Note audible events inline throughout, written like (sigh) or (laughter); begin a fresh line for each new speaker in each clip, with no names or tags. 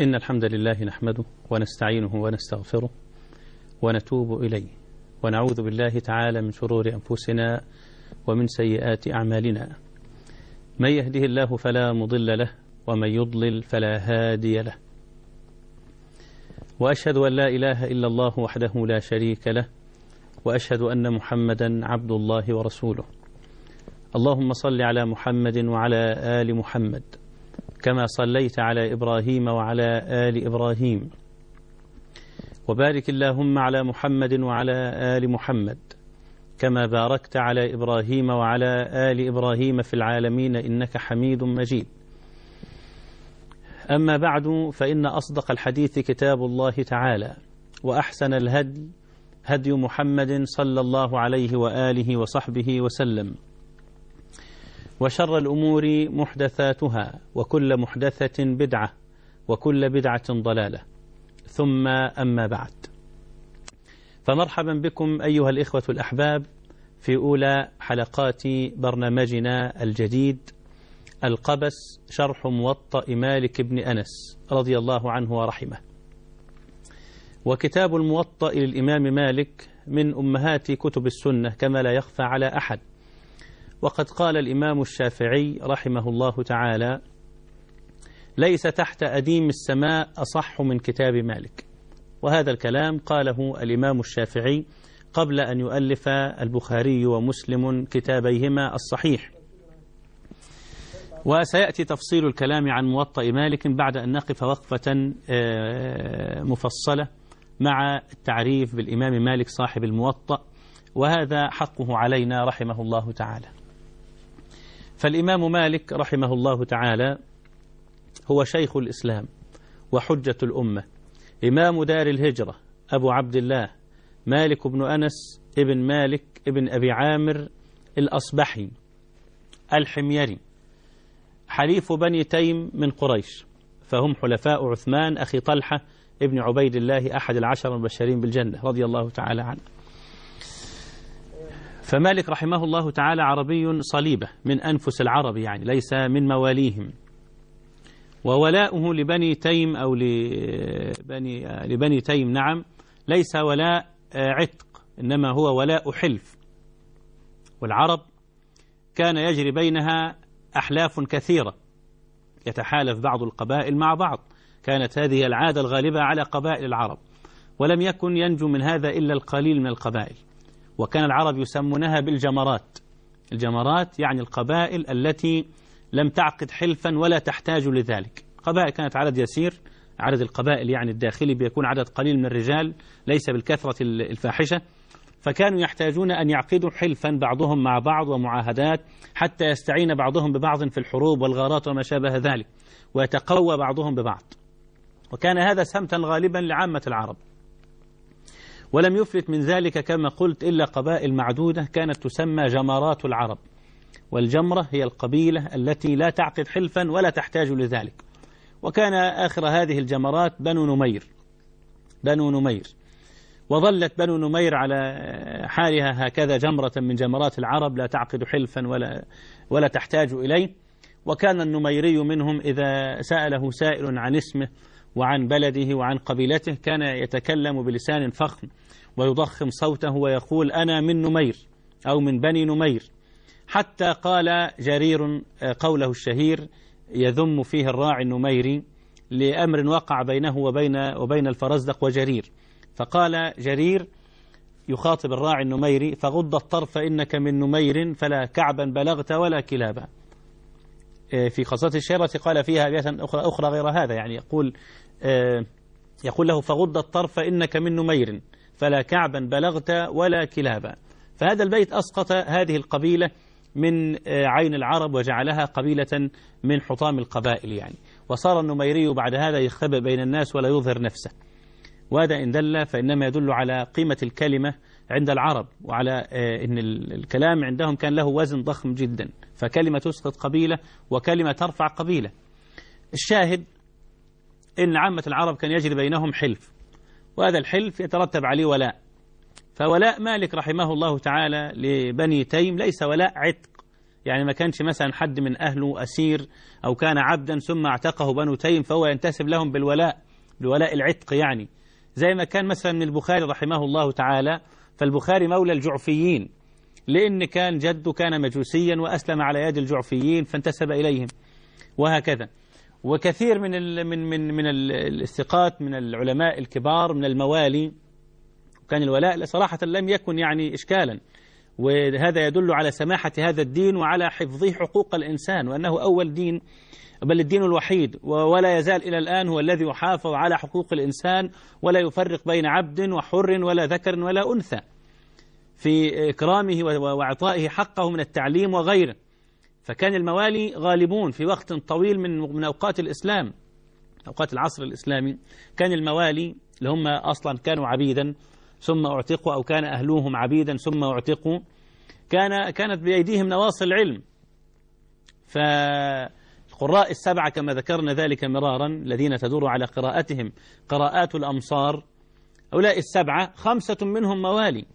إن الحمد لله نحمده ونستعينه ونستغفره ونتوب إليه ونعوذ بالله تعالى من شرور أنفسنا ومن سيئات أعمالنا. من يهده الله فلا مضل له ومن يضلل فلا هادي له. وأشهد أن لا إله إلا الله وحده لا شريك له وأشهد أن محمدا عبد الله ورسوله. اللهم صل على محمد وعلى آل محمد. كما صليت على إبراهيم وعلى آل إبراهيم. وبارك اللهم على محمد وعلى آل محمد كما باركت على إبراهيم وعلى آل إبراهيم في العالمين إنك حميد مجيد. أما بعد فإن أصدق الحديث كتاب الله تعالى وأحسن الهدي هدي محمد صلى الله عليه وآله وصحبه وسلم. وشر الأمور محدثاتها وكل محدثة بدعة وكل بدعة ضلالة. ثم أما بعد. فمرحبا بكم أيها الإخوة الأحباب في أولى حلقات برنامجنا الجديد القبس شرح موطأ مالك بن أنس رضي الله عنه ورحمه. وكتاب الموطأ للإمام مالك من أمهات كتب السنة كما لا يخفى على أحد. وقد قال الإمام الشافعي رحمه الله تعالى ليس تحت أديم السماء أصح من كتاب مالك. وهذا الكلام قاله الإمام الشافعي قبل أن يؤلف البخاري ومسلم كتابيهما الصحيح. وسيأتي تفصيل الكلام عن موطأ مالك بعد أن نقف وقفة مفصلة مع التعريف بالإمام مالك صاحب الموطأ وهذا حقه علينا رحمه الله تعالى. فالإمام مالك رحمه الله تعالى هو شيخ الإسلام وحجة الأمة. إمام دار الهجرة أبو عبد الله مالك بن أنس ابن مالك ابن أبي عامر الأصبحي الحميري حليف بني تيم من قريش فهم حلفاء عثمان أخي طلحة ابن عبيد الله أحد العشر المبشرين بالجنة رضي الله تعالى عنه. فمالك رحمه الله تعالى عربي صليبة من أنفس العرب يعني ليس من مواليهم. وولاؤه لبني تيم أو لبني, لبني تيم نعم ليس ولاء عتق إنما هو ولاء حلف. والعرب كان يجري بينها أحلاف كثيرة يتحالف بعض القبائل مع بعض. كانت هذه العادة الغالبة على قبائل العرب. ولم يكن ينجو من هذا إلا القليل من القبائل. وكان العرب يسمونها بالجمرات. الجمرات يعني القبائل التي لم تعقد حلفا ولا تحتاج لذلك. قبائل كانت عدد يسير عدد القبائل يعني الداخلي بيكون عدد قليل من الرجال ليس بالكثرة الفاحشة. فكانوا يحتاجون أن يعقدوا حلفا بعضهم مع بعض ومعاهدات حتى يستعين بعضهم ببعض في الحروب والغارات وما شابه ذلك ويتقوى بعضهم ببعض. وكان هذا سمتا غالبا لعامة العرب. ولم يفلت من ذلك كما قلت إلا قبائل معدودة كانت تسمى جمرات العرب. والجمرة هي القبيلة التي لا تعقد حلفا ولا تحتاج لذلك. وكان آخر هذه الجمرات بنو نمير. بنو نمير. وظلت بنو نمير على حالها هكذا جمرة من جمرات العرب لا تعقد حلفا ولا, ولا تحتاج إليه. وكان النميري منهم إذا سأله سائل عن اسمه وعن بلده وعن قبيلته كان يتكلم بلسان فخم. ويضخم صوته ويقول أنا من نمير أو من بني نمير. حتى قال جرير قوله الشهير يذم فيه الراعي النميري لأمر وقع بينه وبين, وبين الفرزدق وجرير. فقال جرير يخاطب الراعي النميري فغض الطرف إنك من نمير فلا كعبا بلغت ولا كلابا. في قصة الشيرة قال فيها أبياتا أخرى, أخرى غير هذا يعني يقول يقول له فغض الطرف إنك من نمير. فلا كعبا بلغت ولا كلابا. فهذا البيت أسقط هذه القبيلة من عين العرب وجعلها قبيلة من حطام القبائل يعني. وصار النميري بعد هذا يختبئ بين الناس ولا يظهر نفسه. وهذا إن دل فإنما يدل على قيمة الكلمة عند العرب وعلى أن الكلام عندهم كان له وزن ضخم جدا. فكلمة تسقط قبيلة وكلمة ترفع قبيلة. الشاهد إن عامة العرب كان يجري بينهم حلف. وهذا الحلف يترتب عليه ولاء. فولاء مالك رحمه الله تعالى لبني تيم ليس ولاء عتق. يعني ما كانش مثلا حد من أهله أسير أو كان عبدا ثم اعتقه بنو تيم فهو ينتسب لهم بالولاء بولاء العتق يعني. زي ما كان مثلا من البخاري رحمه الله تعالى فالبخاري مولى الجعفيين. لأن كان جده كان مجوسيا وأسلم على يد الجعفيين فانتسب إليهم. وهكذا. وكثير من ال من من من الثقات من العلماء الكبار من الموالي كان الولاء صراحة لم يكن يعني إشكالا. وهذا يدل على سماحة هذا الدين وعلى حفظه حقوق الإنسان وأنه أول دين بل الدين الوحيد ولا يزال إلى الآن هو الذي يحافظ على حقوق الإنسان ولا يفرق بين عبد وحر ولا ذكر ولا أنثى. في إكرامه وإعطائه حقه من التعليم وغيره. فكان الموالي غالبون في وقت طويل من من أوقات الإسلام. أوقات العصر الإسلامي كان الموالي اللي هم أصلا كانوا عبيدا ثم اعتقوا أو كان أهلوهم عبيدا ثم اعتقوا. كان كانت بأيديهم نواصي العلم فالقراء السبعة كما ذكرنا ذلك مرارا الذين تدور على قراءتهم قراءات الأمصار هؤلاء السبعة خمسة منهم موالي.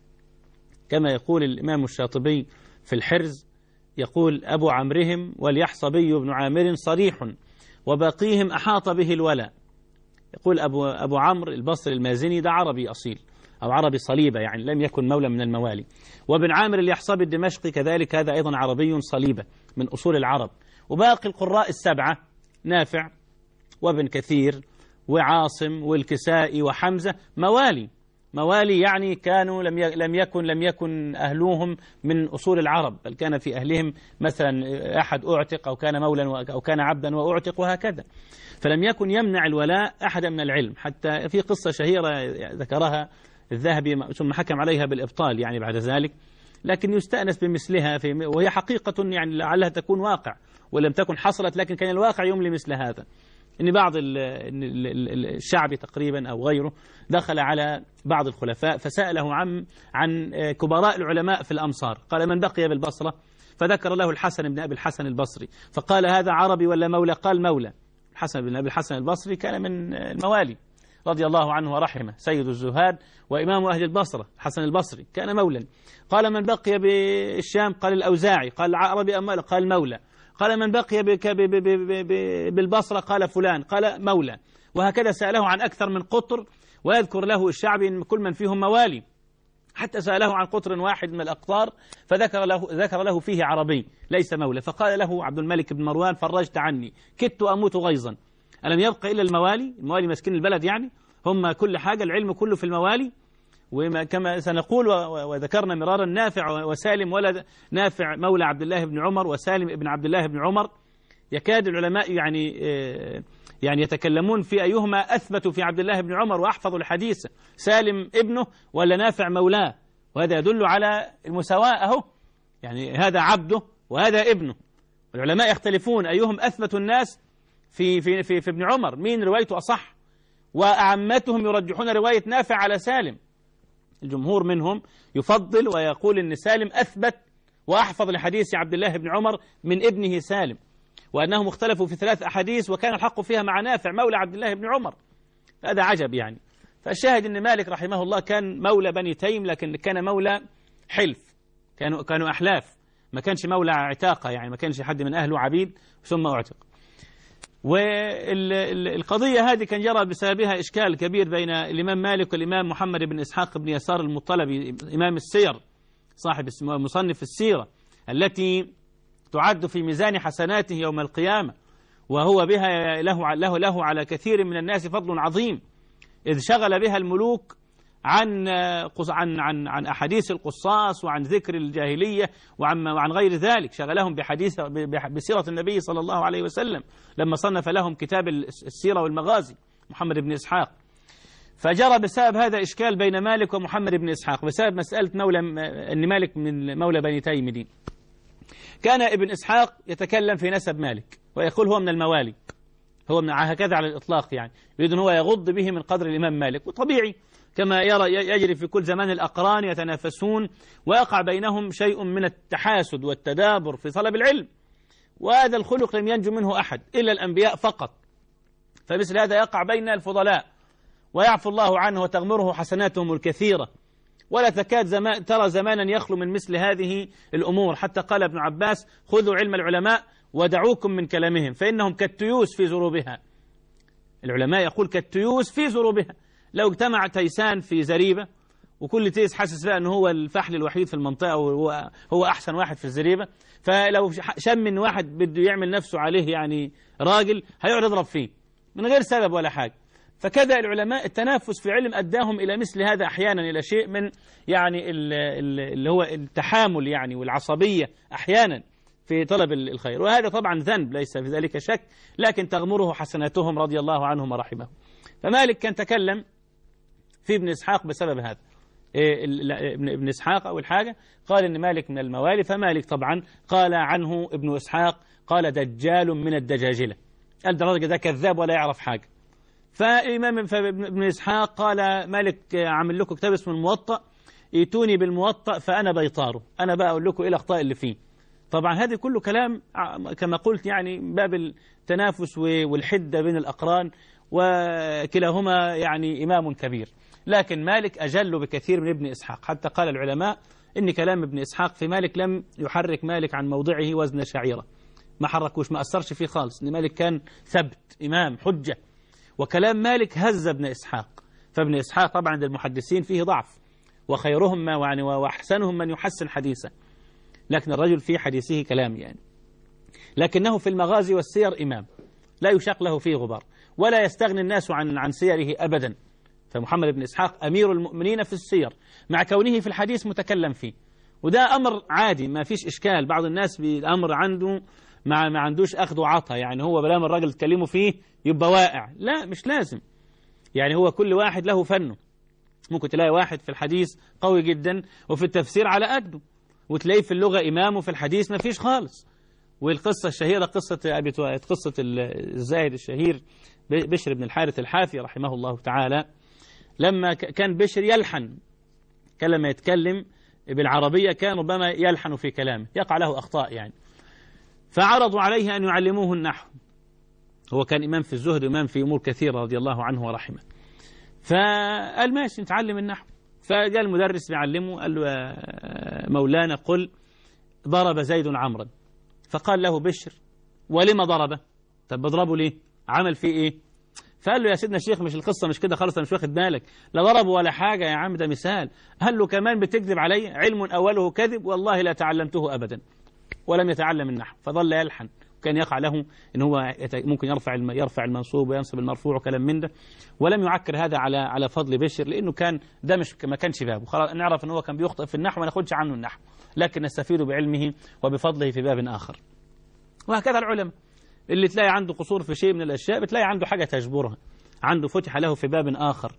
كما يقول الإمام الشاطبي في الحرز يقول أبو عمرهم واليحصبي بن عامر صريح وباقيهم أحاط به الولاء يقول أبو, أبو عمرو البصري المازني ده عربي أصيل أو عربي صليبة يعني لم يكن مولى من الموالي. وابن عامر اليحصبي الدمشقي كذلك هذا أيضا عربي صليبة من أصول العرب. وباقي القراء السبعة نافع وابن كثير وعاصم والكسائي وحمزة موالي. موالي يعني كانوا لم لم يكن لم يكن أهلوهم من أصول العرب بل كان في أهلهم مثلا أحد أعتق أو كان مولا أو كان عبدا وأعتق وهكذا. فلم يكن يمنع الولاء أحدا من العلم حتى في قصة شهيرة ذكرها الذهبي ثم حكم عليها بالإبطال يعني بعد ذلك. لكن يستأنس بمثلها في وهي حقيقة يعني لعلها تكون واقع ولم تكن حصلت لكن كان الواقع يملي مثل هذا. إن بعض الشعب تقريبا أو غيره دخل على بعض الخلفاء فساله عن عن كبراء العلماء في الأمصار. قال من بقي بالبصرة؟ فذكر له الحسن بن أبي الحسن البصري. فقال هذا عربي ولا مولى؟ قال مولى. الحسن بن أبي الحسن البصري كان من الموالي رضي الله عنه ورحمه سيد الزهاد وإمام أهل البصرة. حسن البصري كان مولا قال من بقي بالشام؟ قال الأوزاعي. قال العربي أمال قال مولى. قال من بقي بالبصرة قال فلان قال مولى. وهكذا سأله عن أكثر من قطر ويذكر له الشعبي كل من فيهم موالي. حتى سأله عن قطر واحد من الأقطار فذكر له, ذكر له فيه عربي ليس مولى. فقال له عبد الملك بن مروان فرجت عني كدت أموت غيظا. ألم يبقى إلا الموالي؟ الموالي مسكين البلد يعني؟ هم كل حاجة العلم كله في الموالي. وكما سنقول وذكرنا مرارا نافع وسالم ولد نافع مولى عبد الله بن عمر وسالم ابن عبد الله بن عمر. يكاد العلماء يعني آه، يعني يتكلمون في أيهما أثبتوا في عبد الله بن عمر وأحفظ الحديث سالم ابنه ولا نافع مولاه. وهذا يدل على المساواة أهو. يعني هذا عبده وهذا ابنه. العلماء يختلفون أيهم أثبت الناس في, في, في, في ابن عمر. مين روايته أصح؟ وأعمتهم يرجحون رواية نافع على سالم. الجمهور منهم يفضل ويقول أن سالم أثبت وأحفظ لحديث عبد الله بن عمر من ابنه سالم وأنهم اختلفوا في ثلاث أحاديث وكان الحق فيها مع نافع مولى عبد الله بن عمر. هذا عجب يعني. فالشاهد أن مالك رحمه الله كان مولى بني تيم لكن كان مولى حلف كانوا كانوا أحلاف. ما كانش مولى عتاقة يعني ما كانش حد من أهله عبيد ثم أعتق. والقضية هذه كان جرى بسببها إشكال كبير بين الإمام مالك والإمام محمد بن إسحاق بن يسار المطلبي إمام السير صاحب مصنف السيرة التي تعد في ميزان حسناته يوم القيامة وهو بها له, له, له على كثير من الناس فضل عظيم إذ شغل بها الملوك عن عن عن عن أحاديث القصاص وعن ذكر الجاهلية وعن وعن غير ذلك. شغلهم بحديث بسيرة النبي صلى الله عليه وسلم لما صنف لهم كتاب السيرة والمغازي محمد بن إسحاق. فجرى بسبب هذا إشكال بين مالك ومحمد بن إسحاق بسبب مسألة مولى أن مالك من مولى بني تيم دي كان ابن إسحاق يتكلم في نسب مالك ويقول هو من الموالي هو من هكذا على الإطلاق يعني يريد ان هو يغض به من قدر الإمام مالك وطبيعي. كما يرى يجري في كل زمان الأقران يتنافسون ويقع بينهم شيء من التحاسد والتدابر في طلب العلم. وهذا الخلق لم ينجو منه أحد إلا الأنبياء فقط. فمثل هذا يقع بين الفضلاء ويعفو الله عنه وتغمره حسناتهم الكثيرة. ولا تكاد زمان ترى زمانا يخلو من مثل هذه الأمور. حتى قال ابن عباس خذوا علم العلماء ودعوكم من كلامهم. فإنهم كالتيوس في زروبها. العلماء يقول كالتيوس في زروبها. لو اجتمع تيسان في زريبة وكل تيس حاسس بقى ان هو الفحل الوحيد في المنطقة وهو هو أحسن واحد في الزريبة فلو شم من واحد بده يعمل نفسه عليه يعني راجل هيقعد يضرب فيه من غير سبب ولا حاجة. فكذا العلماء التنافس في علم أداهم إلى مثل هذا أحيانا إلى شيء من يعني اللي هو التحامل يعني والعصبية أحيانا في طلب الخير. وهذا طبعا ذنب ليس في ذلك شك لكن تغمره حسناتهم رضي الله عنهم ورحمهم. فمالك كان تكلم في ابن إسحاق بسبب هذا. إيه ابن إسحاق أول حاجة قال إن مالك من الموالي فمالك طبعا قال عنه ابن إسحاق قال دجال من الدجاجلة. الراجل ده كذاب ولا يعرف حاجة. فإمام ابن إسحاق قال مالك عامل لكم كتاب اسمه الموطأ ائتوني بالموطأ فأنا بيطاره أنا بقى أقول لكم إيه الأخطاء اللي فيه. طبعا هذا كله كلام كما قلت يعني باب التنافس والحدة بين الأقران وكلاهما يعني إمام كبير. لكن مالك أجل بكثير من ابن إسحاق. حتى قال العلماء إن كلام ابن إسحاق في مالك لم يحرك مالك عن موضعه وزن شعيرة. ما حركوش ما أثرش فيه خالص. إن مالك كان ثبت إمام حجة. وكلام مالك هز ابن إسحاق. فابن إسحاق طبعا عند المحدثين فيه ضعف. وخيرهم ما يعني وأحسنهم من يحسن حديثه. لكن الرجل في حديثه كلام يعني. لكنه في المغازي والسير إمام. لا يشاق له فيه غبار. ولا يستغني الناس عن عن سيره أبدا. فمحمد بن إسحاق أمير المؤمنين في السير مع كونه في الحديث متكلم فيه. وده أمر عادي ما فيش إشكال. بعض الناس بالأمر عنده ما ما عندوش أخذ وعطا. يعني هو بلام الراجل تكلمه فيه يبقى واقع. لا مش لازم. يعني هو كل واحد له فنه. ممكن تلاقي واحد في الحديث قوي جدا وفي التفسير على قده. وتلاقيه في اللغة إمام وفي الحديث ما فيش خالص. والقصة الشهيرة قصة أبي قصة الزاهد الشهير بشر بن الحارث الحافي رحمه الله تعالى. لما كان بشر يلحن. كان لما يتكلم بالعربية كان ربما يلحن في كلامه. يقع له أخطاء يعني. فعرضوا عليه أن يعلموه النحو. هو كان إمام في الزهد إمام في أمور كثيرة رضي الله عنه ورحمه. فقال ماشي نتعلم النحو. فجاء المدرس بيعلمه قال له مولانا قل ضرب زيد عمرا. فقال له بشر ولما ضربه؟ طب بضربه ليه؟ عمل فيه إيه؟ فقال له يا سيدنا الشيخ مش القصة مش كده خالص أنا مش واخد بالك. لا ضربه ولا حاجة يا عم ده مثال. قال له كمان بتكذب علي علم أوله كذب والله لا تعلمته أبدا ولم يتعلم النحو. فظل يلحن كان يقع له إن هو ممكن يرفع يرفع المنصوب وينصب المرفوع وكلام من ده. ولم يعكر هذا على على فضل بشر لأنه كان ده مش ما كانش بابه. خلاص نعرف إن هو كان بيخطئ في النحو ما ناخدش عنه النحو لكن نستفيد بعلمه وبفضله في باب آخر. وهكذا العلماء. اللي تلاقي عنده قصور في شيء من الأشياء بتلاقي عنده حاجة تجبرها عنده فتح له في باب آخر.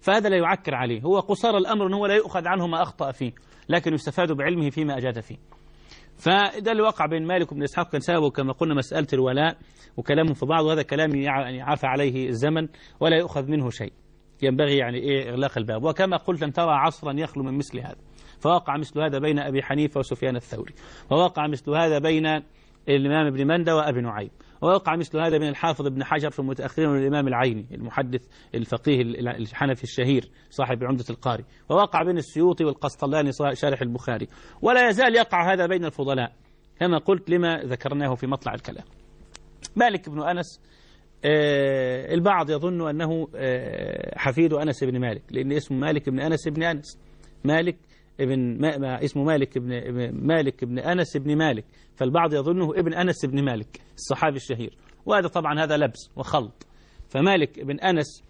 فهذا لا يعكر عليه. هو قصار الأمر ان هو لا يؤخذ عنه ما أخطأ فيه لكن يستفاد بعلمه فيما أجاد فيه. فده اللي وقع بين مالك وابن إسحاق كان سببه كما قلنا مسألة الولاء وكلامه في بعض وهذا كلام يعني عفى عليه الزمن ولا يؤخذ منه شيء. ينبغي يعني إيه إغلاق الباب. وكما قلت لن ترى عصرا يخلو من مثل هذا. فوقع مثل هذا بين أبي حنيفة وسفيان الثوري. ووقع مثل هذا بين الإمام ابن مندة وأبي نعيم. ووقع مثل هذا بين الحافظ ابن حجر في المتأخرين والإمام العيني المحدث الفقيه الحنفي الشهير صاحب عمدة القاري ووقع بين السيوطي والقسطلاني شارح البخاري. ولا يزال يقع هذا بين الفضلاء. كما قلت لما ذكرناه في مطلع الكلام. مالك بن أنس آه البعض يظن أنه آه حفيد أنس بن مالك لأن اسمه مالك بن أنس بن أنس. مالك ابن ما اسمه مالك ابن مالك ابن أنس بن مالك فالبعض يظنه ابن أنس بن مالك الصحابي الشهير. وهذا طبعا هذا لبس وخلط. فمالك ابن أنس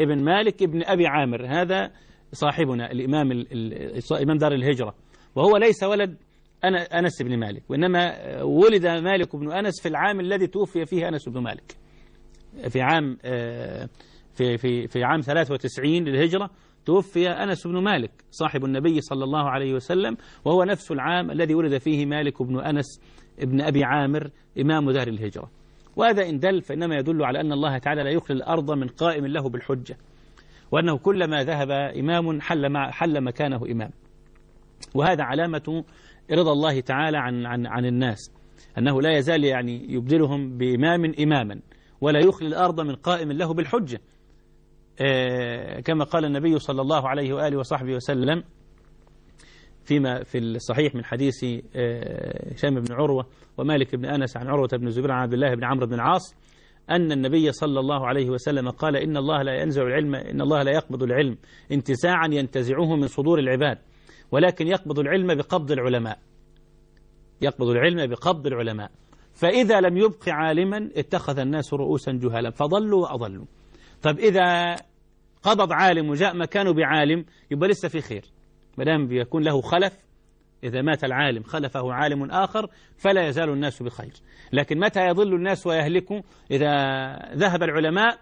ابن مالك ابن أبي عامر هذا صاحبنا الإمام إمام دار الهجرة. وهو ليس ولد أنس بن مالك وإنما ولد مالك بن أنس في العام الذي توفي فيه أنس بن مالك. في عام في في في عام 93 للهجرة توفي أنس بن مالك صاحب النبي صلى الله عليه وسلم وهو نفس العام الذي ولد فيه مالك بن أنس ابن أبي عامر إمام دار الهجرة. وهذا إن دل فإنما يدل على أن الله تعالى لا يخلي الأرض من قائم له بالحجة وأنه كلما ذهب إمام حل, مع حل مكانه إمام. وهذا علامة رضا الله تعالى عن, عن, عن الناس أنه لا يزال يعني يبدلهم بإمام إماما ولا يخلي الأرض من قائم له بالحجة. كما قال النبي صلى الله عليه وآله وصحبه وسلم فيما في الصحيح من حديث هشام بن عروة ومالك بن أنس عن عروة بن زبير عن عبد الله بن عمرو بن العاص أن النبي صلى الله عليه وسلم قال إن الله لا ينزع العلم إن الله لا يقبض العلم انتزاعا ينتزعه من صدور العباد ولكن يقبض العلم بقبض العلماء يقبض العلم بقبض العلماء فإذا لم يبق عالما اتخذ الناس رؤوسا جهالا فضلوا وأضلوا. طب إذا قبض عالم وجاء مكانه بعالم يبقى لسه في خير. ما دام بيكون له خلف إذا مات العالم خلفه عالم آخر فلا يزال الناس بخير. لكن متى يضل الناس ويهلكوا؟ إذا ذهب العلماء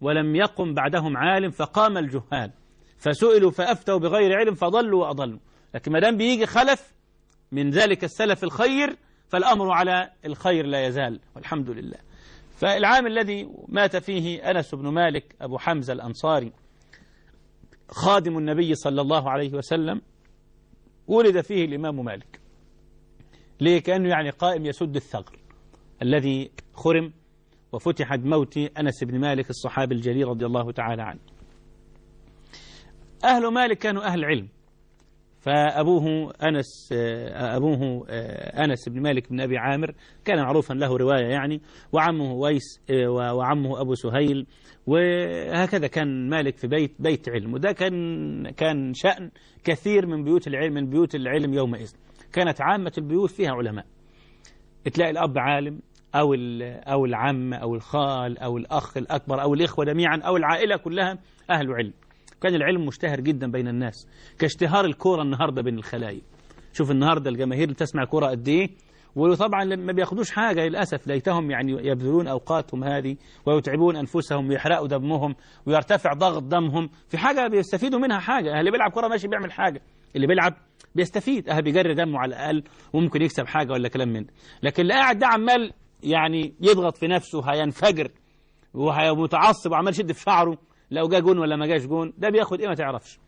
ولم يقم بعدهم عالم فقام الجهال. فسئلوا فأفتوا بغير علم فضلوا وأضلوا. لكن ما دام بيجي خلف من ذلك السلف الخير فالأمر على الخير لا يزال والحمد لله. فالعام الذي مات فيه أنس بن مالك أبو حمزة الأنصاري خادم النبي صلى الله عليه وسلم ولد فيه الإمام مالك ليه كأنه يعني قائم يسد الثغر الذي خرم وفتح بموت أنس بن مالك الصحابي الجليل رضي الله تعالى عنه. أهل مالك كانوا أهل علم فأبوه أنس أبوه أنس بن مالك بن أبي عامر كان معروفا له رواية يعني وعمه ويس وعمه أبو سهيل وهكذا كان مالك في بيت بيت علم. وده كان كان شأن كثير من بيوت العلم من بيوت العلم يومئذ. كانت عامة البيوت فيها علماء. تلاقي الأب عالم أو أو العم أو الخال أو الأخ الأكبر أو الإخوة جميعا أو العائلة كلها أهل علم. كان العلم مشتهر جدا بين الناس. كاشتهار الكورة النهاردة بين الخلايق شوف النهاردة الجماهير اللي تسمع كورة قد إيه وطبعا ما بياخدوش حاجة للأسف. ليتهم يعني يبذلون أوقاتهم هذه ويتعبون أنفسهم ويحرقوا دمهم ويرتفع ضغط دمهم. في حاجة بيستفيدوا منها حاجة. اللي بيلعب كورة ماشي بيعمل حاجة. اللي بيلعب بيستفيد. أه بيجري دمه على الأقل وممكن يكسب حاجة ولا كلام من ده. لكن اللي قاعد ده عمال يعني يضغط في نفسه هينفجر ومتعصب وعمال يشد في شعره. لو جا جون ولا ما جاش جون ده بياخد إيه ما تعرفش.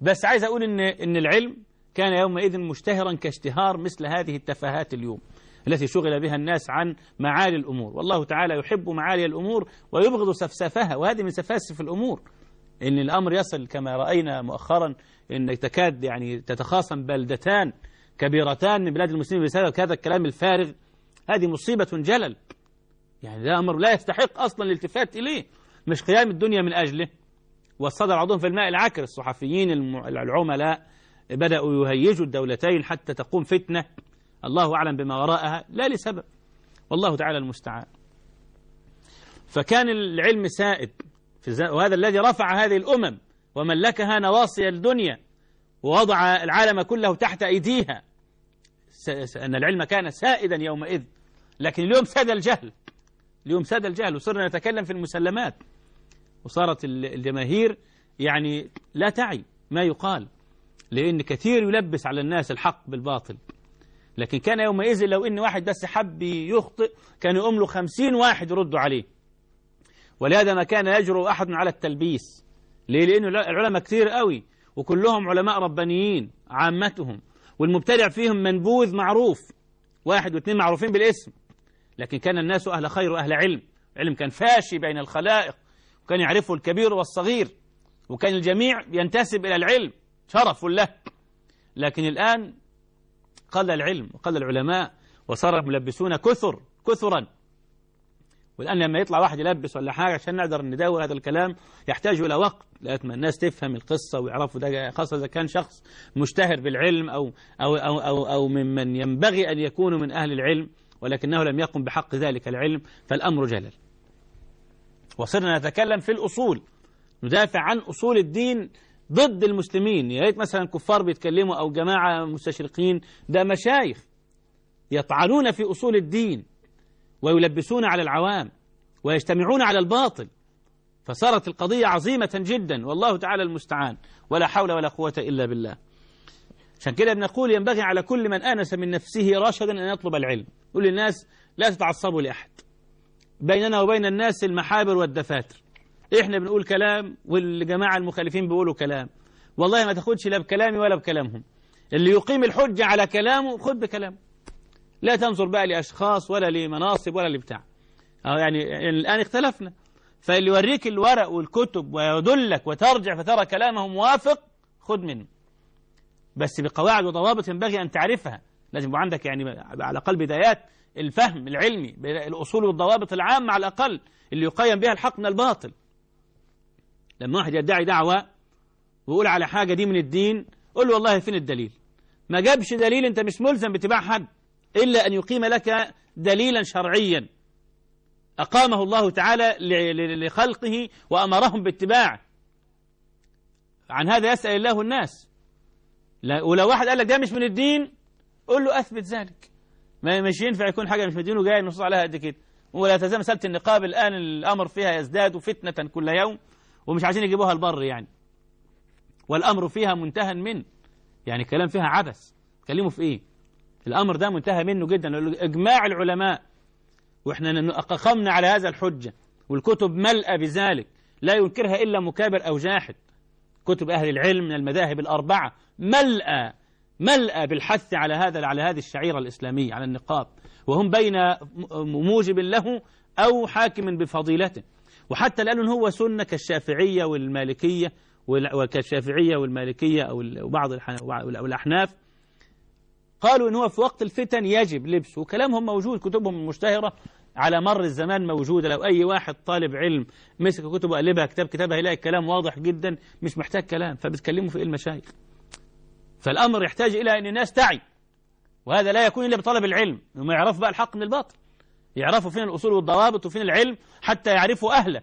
بس عايز أقول إن إن العلم كان يومئذ مشتهرا كاشتهار مثل هذه التفاهات اليوم التي شغل بها الناس عن معالي الأمور. والله تعالى يحب معالي الأمور ويبغض سفسفها وهذه من سفاسف الأمور. إن الأمر يصل كما رأينا مؤخرا إن تكاد يعني تتخاصم بلدتان كبيرتان من بلاد المسلمين بسبب هذا الكلام الفارغ. هذه مصيبة جلل. يعني ده أمر لا يستحق أصلا الالتفات إليه. مش قيام الدنيا من أجله. والصدر بعضهم في الماء العكر. الصحفيين العملاء بدأوا يهيجوا الدولتين حتى تقوم فتنة. الله أعلم بما وراءها. لا لسبب. والله تعالى المستعان. فكان العلم سائد وهذا الذي رفع هذه الأمم وملكها نواصي الدنيا ووضع العالم كله تحت أيديها. أن العلم كان سائدا يومئذ. لكن اليوم ساد الجهل. اليوم ساد الجهل. وصرنا نتكلم في المسلمات. وصارت الجماهير يعني لا تعي ما يقال لأن كثير يلبس على الناس الحق بالباطل. لكن كان يومئذ لو إن واحد بس حب يخطئ كان يقوم له خمسين واحد يردوا عليه. ولهذا ما كان يجرؤ أحد على التلبيس. ليه؟ لأنه العلماء كثير قوي وكلهم علماء ربانيين عامتهم. والمبتدع فيهم منبوذ معروف واحد واثنين معروفين بالاسم. لكن كان الناس أهل خير وأهل علم. علم كان فاشي بين الخلائق. وكان يعرفه الكبير والصغير وكان الجميع ينتسب إلى العلم شرف له. لكن الآن قل العلم وقل العلماء وصار ملبسون كثر كثرا. والآن لما يطلع واحد يلبس ولا حاجة عشان نقدر نداول هذا الكلام يحتاج إلى وقت. لغاية ما الناس تفهم القصة ويعرفوا ده خاصة إذا كان شخص مشتهر بالعلم أو أو أو أو, أو ممن ينبغي أن يكونوا من أهل العلم ولكنه لم يقم بحق ذلك العلم فالأمر جلل. وصرنا نتكلم في الأصول ندافع عن أصول الدين ضد المسلمين. يا ريت مثلا كفار بيتكلموا أو جماعة مستشرقين ده مشايخ يطعنون في أصول الدين ويلبسون على العوام ويجتمعون على الباطل. فصارت القضية عظيمة جدا والله تعالى المستعان. ولا حول ولا قوة إلا بالله. عشان كده بنقول ينبغي على كل من آنس من نفسه راشدا أن يطلب العلم. يقول للناس لا تتعصبوا لأحد. بيننا وبين الناس المحابر والدفاتر. إحنا بنقول كلام والجماعة المخالفين بيقولوا كلام. والله ما تاخدش لا بكلامي ولا بكلامهم. اللي يقيم الحجة على كلامه خد بكلامه. لا تنظر بقى لأشخاص ولا لمناصب ولا لبتاع. يعني الآن اختلفنا. فاللي يوريك الورق والكتب ويدلك وترجع فترى كلامه موافق خد منه. بس بقواعد وضوابط ينبغي أن تعرفها. لازم يبقى عندك يعني على الأقل بدايات الفهم العلمي الأصول والضوابط العامة على الأقل اللي يقيم بها الحق من الباطل. لما واحد يدعي دعوة ويقول على حاجة دي من الدين قول له والله فين الدليل؟ ما جابش دليل أنت مش ملزم باتباع حد إلا أن يقيم لك دليلا شرعيا. أقامه الله تعالى لخلقه وأمرهم باتباعه. عن هذا يسأل الله الناس. ولو واحد قال لك ده مش من الدين قول له أثبت ذلك. ما مش ينفع يكون حاجة مش من الدين وجاي نص عليها قد كده. ولا تزال مسألة النقاب الآن الأمر فيها يزداد فتنة كل يوم ومش عايزين يجيبوها البر يعني. والأمر فيها منتهى من يعني كلام فيها عبث. كلموا في إيه؟ الأمر ده منتهى منه جدا. إجماع العلماء وإحنا أقمنا على هذا الحجة. والكتب ملأة بذلك. لا ينكرها إلا مكابر أو جاحد. كتب أهل العلم من المذاهب الأربعة. ملأة ملأة بالحث على هذا على هذه الشعيرة الإسلامية على النقاب. وهم بين موجب له أو حاكم بفضيلته. وحتى لأنه هو سنة كالشافعية والمالكية وكالشافعية والمالكية أو بعض الأحناف قالوا إن هو في وقت الفتن يجب لبسه وكلامهم موجود كتبهم المشتهرة على مر الزمان موجودة. لو أي واحد طالب علم مسك كتب وقلبها كتاب كتابها هيلاقي الكلام واضح جدا مش محتاج كلام فبتكلموا في إيه المشايخ؟ فالأمر يحتاج إلى أن الناس تعي وهذا لا يكون إلا بطلب العلم هم يعرفوا بقى الحق من الباطل يعرفوا فين الأصول والضوابط وفين العلم حتى يعرفوا أهله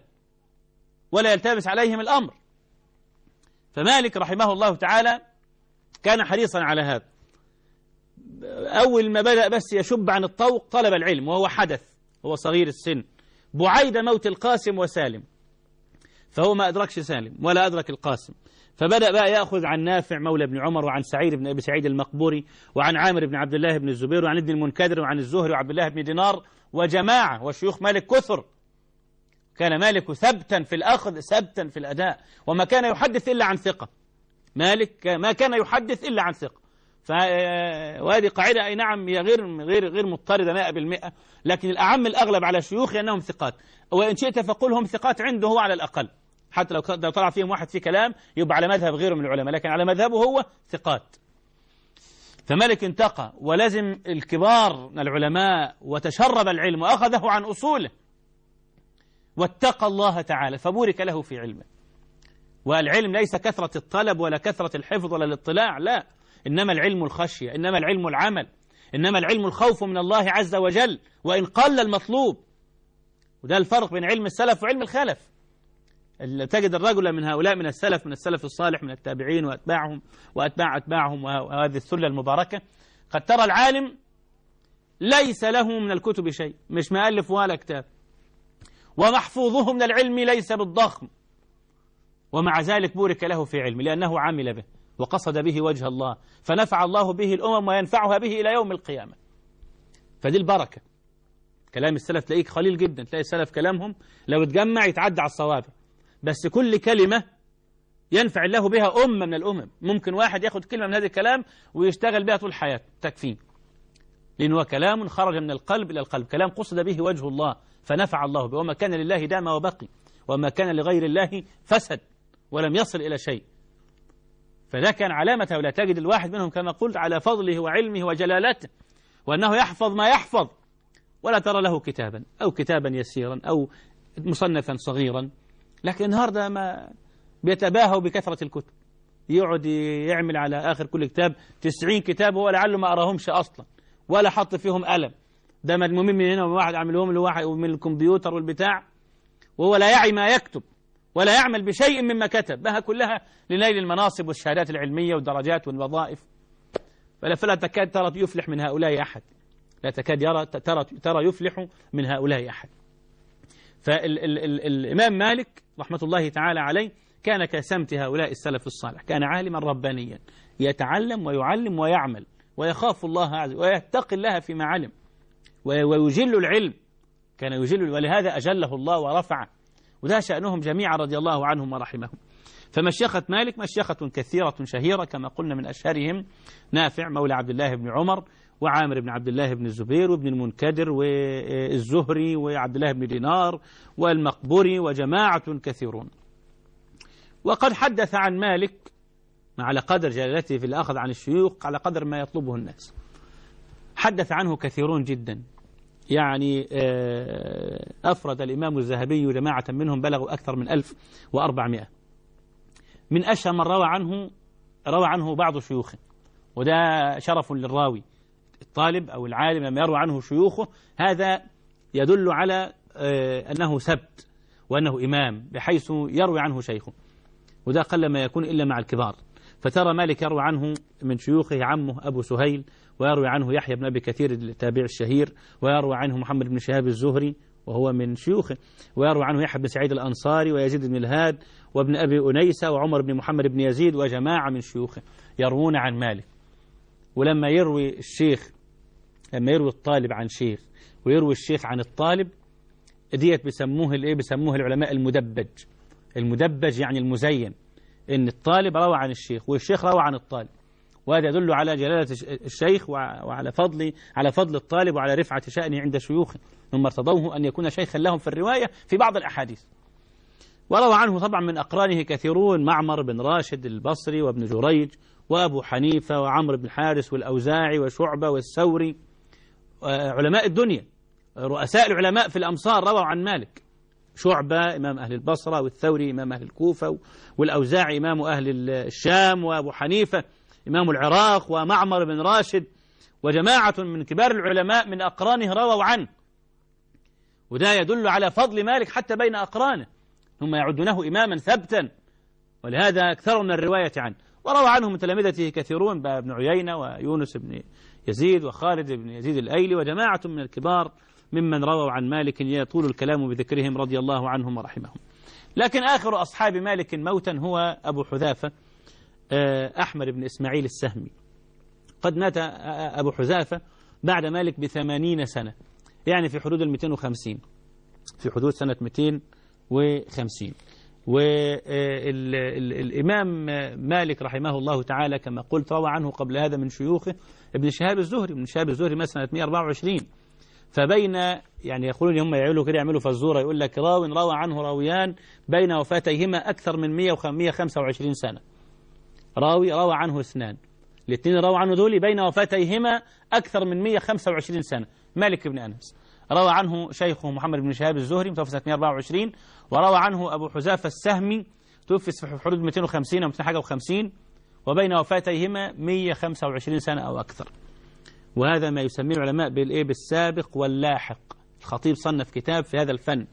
ولا يلتبس عليهم الأمر. فمالك رحمه الله تعالى كان حريصا على هذا. أول ما بدأ بس يشب عن الطوق طلب العلم وهو حدث هو صغير السن. بعيد موت القاسم وسالم فهو ما أدركش سالم ولا أدرك القاسم. فبدأ بقى يأخذ عن نافع مولى بن عمر وعن سعيد بن أبي سعيد المقبوري وعن عامر بن عبد الله بن الزبير وعن ابن المنكدر وعن الزهري وعبد الله بن دينار وجماعة وشيوخ مالك كثر. كان مالك ثبتا في الأخذ ثبتا في الأداء وما كان يحدث إلا عن ثقة. مالك ما كان يحدث إلا عن ثقة. وهذه قاعدة أي نعم هي غير غير غير مضطردة 100% لكن الأعم الأغلب على شيوخ أنهم ثقات. وإن شئت فقل هم ثقات عنده على الأقل. حتى لو طلع فيهم واحد في كلام يبقى على مذهب غيره من العلماء لكن على مذهبه هو ثقات. فملك انتقى ولزم الكبار من العلماء وتشرب العلم وأخذه عن أصوله. واتقى الله تعالى فبورك له في علمه. والعلم ليس كثرة الطلب ولا كثرة الحفظ ولا الاطلاع لا. إنما العلم الخشية إنما العلم العمل إنما العلم الخوف من الله عز وجل وإن قل المطلوب. وده الفرق بين علم السلف وعلم الخلف. تجد الرجل من هؤلاء من السلف من السلف الصالح من التابعين وأتباعهم وأتباع أتباعهم وهذه الثلة المباركة. قد ترى العالم ليس له من الكتب شيء مش مؤلف ولا كتاب. ومحفوظه من العلم ليس بالضخم. ومع ذلك بورك له في علم لأنه عمل به وقصد به وجه الله. فنفع الله به الأمم وينفعها به إلى يوم القيامة. فدي البركة. كلام السلف تلاقيك قليل جدا تلاقي السلف كلامهم لو اتجمع يتعدى على الصوابع. بس كل كلمة ينفع الله بها أمة من الأمم. ممكن واحد ياخد كلمة من هذا الكلام ويشتغل بها طول حياته. تكفيه لأنه كلام خرج من القلب إلى القلب. كلام قصد به وجه الله. فنفع الله به. وما كان لله دام وبقي. وما كان لغير الله فسد. ولم يصل إلى شيء. فده كان علامة ولا تجد الواحد منهم كما قلت على فضله وعلمه وجلالته. وأنه يحفظ ما يحفظ. ولا ترى له كتابا أو كتابا يسيرا أو مصنفا صغيرا. لكن النهاردة ما بيتباهوا بكثرة الكتب. يقعد يعمل على آخر كل كتاب. تسعين كتاب هو لعله ما أراهمش أصلا ولا حط فيهم قلم ده مدمومين من هنا وواحد عملهم لواحد من الكمبيوتر والبتاع وهو لا يعي ما يكتب ولا يعمل بشيء مما كتب. بها كلها لنيل المناصب والشهادات العلمية والدرجات والوظائف. فلا فلا تكاد ترى يفلح من هؤلاء أحد. لا تكاد يرى ترى ترى يفلح من هؤلاء أحد. فالإمام مالك رحمة الله تعالى عليه كان كسمت هؤلاء السلف الصالح كان عالما ربانيا يتعلم ويعلم ويعمل ويخاف الله عز ويتقي الله فيما علم ويجل العلم كان يجل ولهذا أجله الله ورفعه وده شأنهم جميعا رضي الله عنهم ورحمهم. فمشيخة مالك مشيخة كثيرة شهيرة كما قلنا من أشهرهم نافع مولى عبد الله بن عمر وعامر بن عبد الله بن الزبير وابن المنكدر والزهري وعبد الله بن دينار والمقبري وجماعة كثيرون. وقد حدث عن مالك على قدر جلالته في الأخذ عن الشيوخ على قدر ما يطلبه الناس. حدث عنه كثيرون جدا. يعني آه، أفرد الإمام الذهبي جماعة منهم بلغوا أكثر من 1400 من أشهر من روى عنه روى عنه بعض شيوخه وده شرف للراوي. الطالب أو العالم لما يروى عنه شيوخه هذا يدل على آه، أنه سبت وأنه إمام بحيث يروي عنه شيخه. وده قل ما يكون إلا مع الكبار. فترى مالك يروي عنه من شيوخه عمه أبو سهيل ويروي عنه يحيى بن أبي كثير التابع الشهير ويروي عنه محمد بن شهاب الزهري وهو من شيوخه ويروي عنه يحيى بن سعيد الأنصاري ويزيد بن الهاد وابن أبي أنيسة وعمر بن محمد بن يزيد وجماعة من شيوخه يروون عن مالك. ولما يروي الشيخ لما يروي الطالب عن شيخ ويروي الشيخ عن الطالب ديت بيسموه الايه بيسموه العلماء المدبج. المدبج يعني المزين. إن الطالب روى عن الشيخ والشيخ روى عن الطالب. وهذا يدل على جلالة الشيخ وعلى فضل على فضل الطالب وعلى رفعة شأنه عند شيوخه ثم ارتضوه أن يكون شيخا لهم في الرواية في بعض الأحاديث. وروى عنه طبعا من أقرانه كثيرون معمر بن راشد البصري وابن جريج وأبو حنيفة وعمر بن الحارس والأوزاعي وشعبة والثوري. علماء الدنيا. رؤساء العلماء في الأمصار رووا عن مالك. شعبة إمام أهل البصرة والثوري إمام أهل الكوفة والأوزاعي إمام أهل الشام وأبو حنيفة إمام العراق ومعمر بن راشد. وجماعة من كبار العلماء من أقرانه رووا عنه. وده يدل على فضل مالك حتى بين أقرانه. هم يعدونه إماما ثبتا. ولهذا أكثر من الرواية عنه. وروى عنه من تلامذته كثيرون بن عيينة ويونس بن يزيد وخالد بن يزيد الأيلي وجماعة من الكبار ممن رووا عن مالك يطول الكلام بذكرهم رضي الله عنهم ورحمهم. لكن آخر أصحاب مالك موتا هو أبو حذافة آه، أحمد بن إسماعيل السهمي. قد مات أبو حذافة بعد مالك بثمانين سنة يعني في حدود المئتين وخمسين في حدود سنة 250 والإمام مالك رحمه الله تعالى كما قلت روى عنه قبل هذا من شيوخه ابن شهاب الزهري ابن شهاب الزهري مثلا سنة 124 فبين يعني يقولون هم يعملوا كده يعملوا فزورة يقول لك راو روى عنه راويان بين وفاتيهما أكثر من 125 سنة. راوي روى عنه اثنان. الاثنين روى عنه دول بين وفاتيهما أكثر من 125 سنة. مالك بن أنس. روى عنه شيخه محمد بن شهاب الزهري متوفى سنة 124 وروى عنه أبو حذافة السهمي توفي في حدود 250 أو 200 حاجة و50 وبين وفاتيهما 125 سنة أو أكثر. وهذا ما يسميه العلماء بالإيه؟ بالسابق واللاحق. الخطيب صنف كتاب في هذا الفن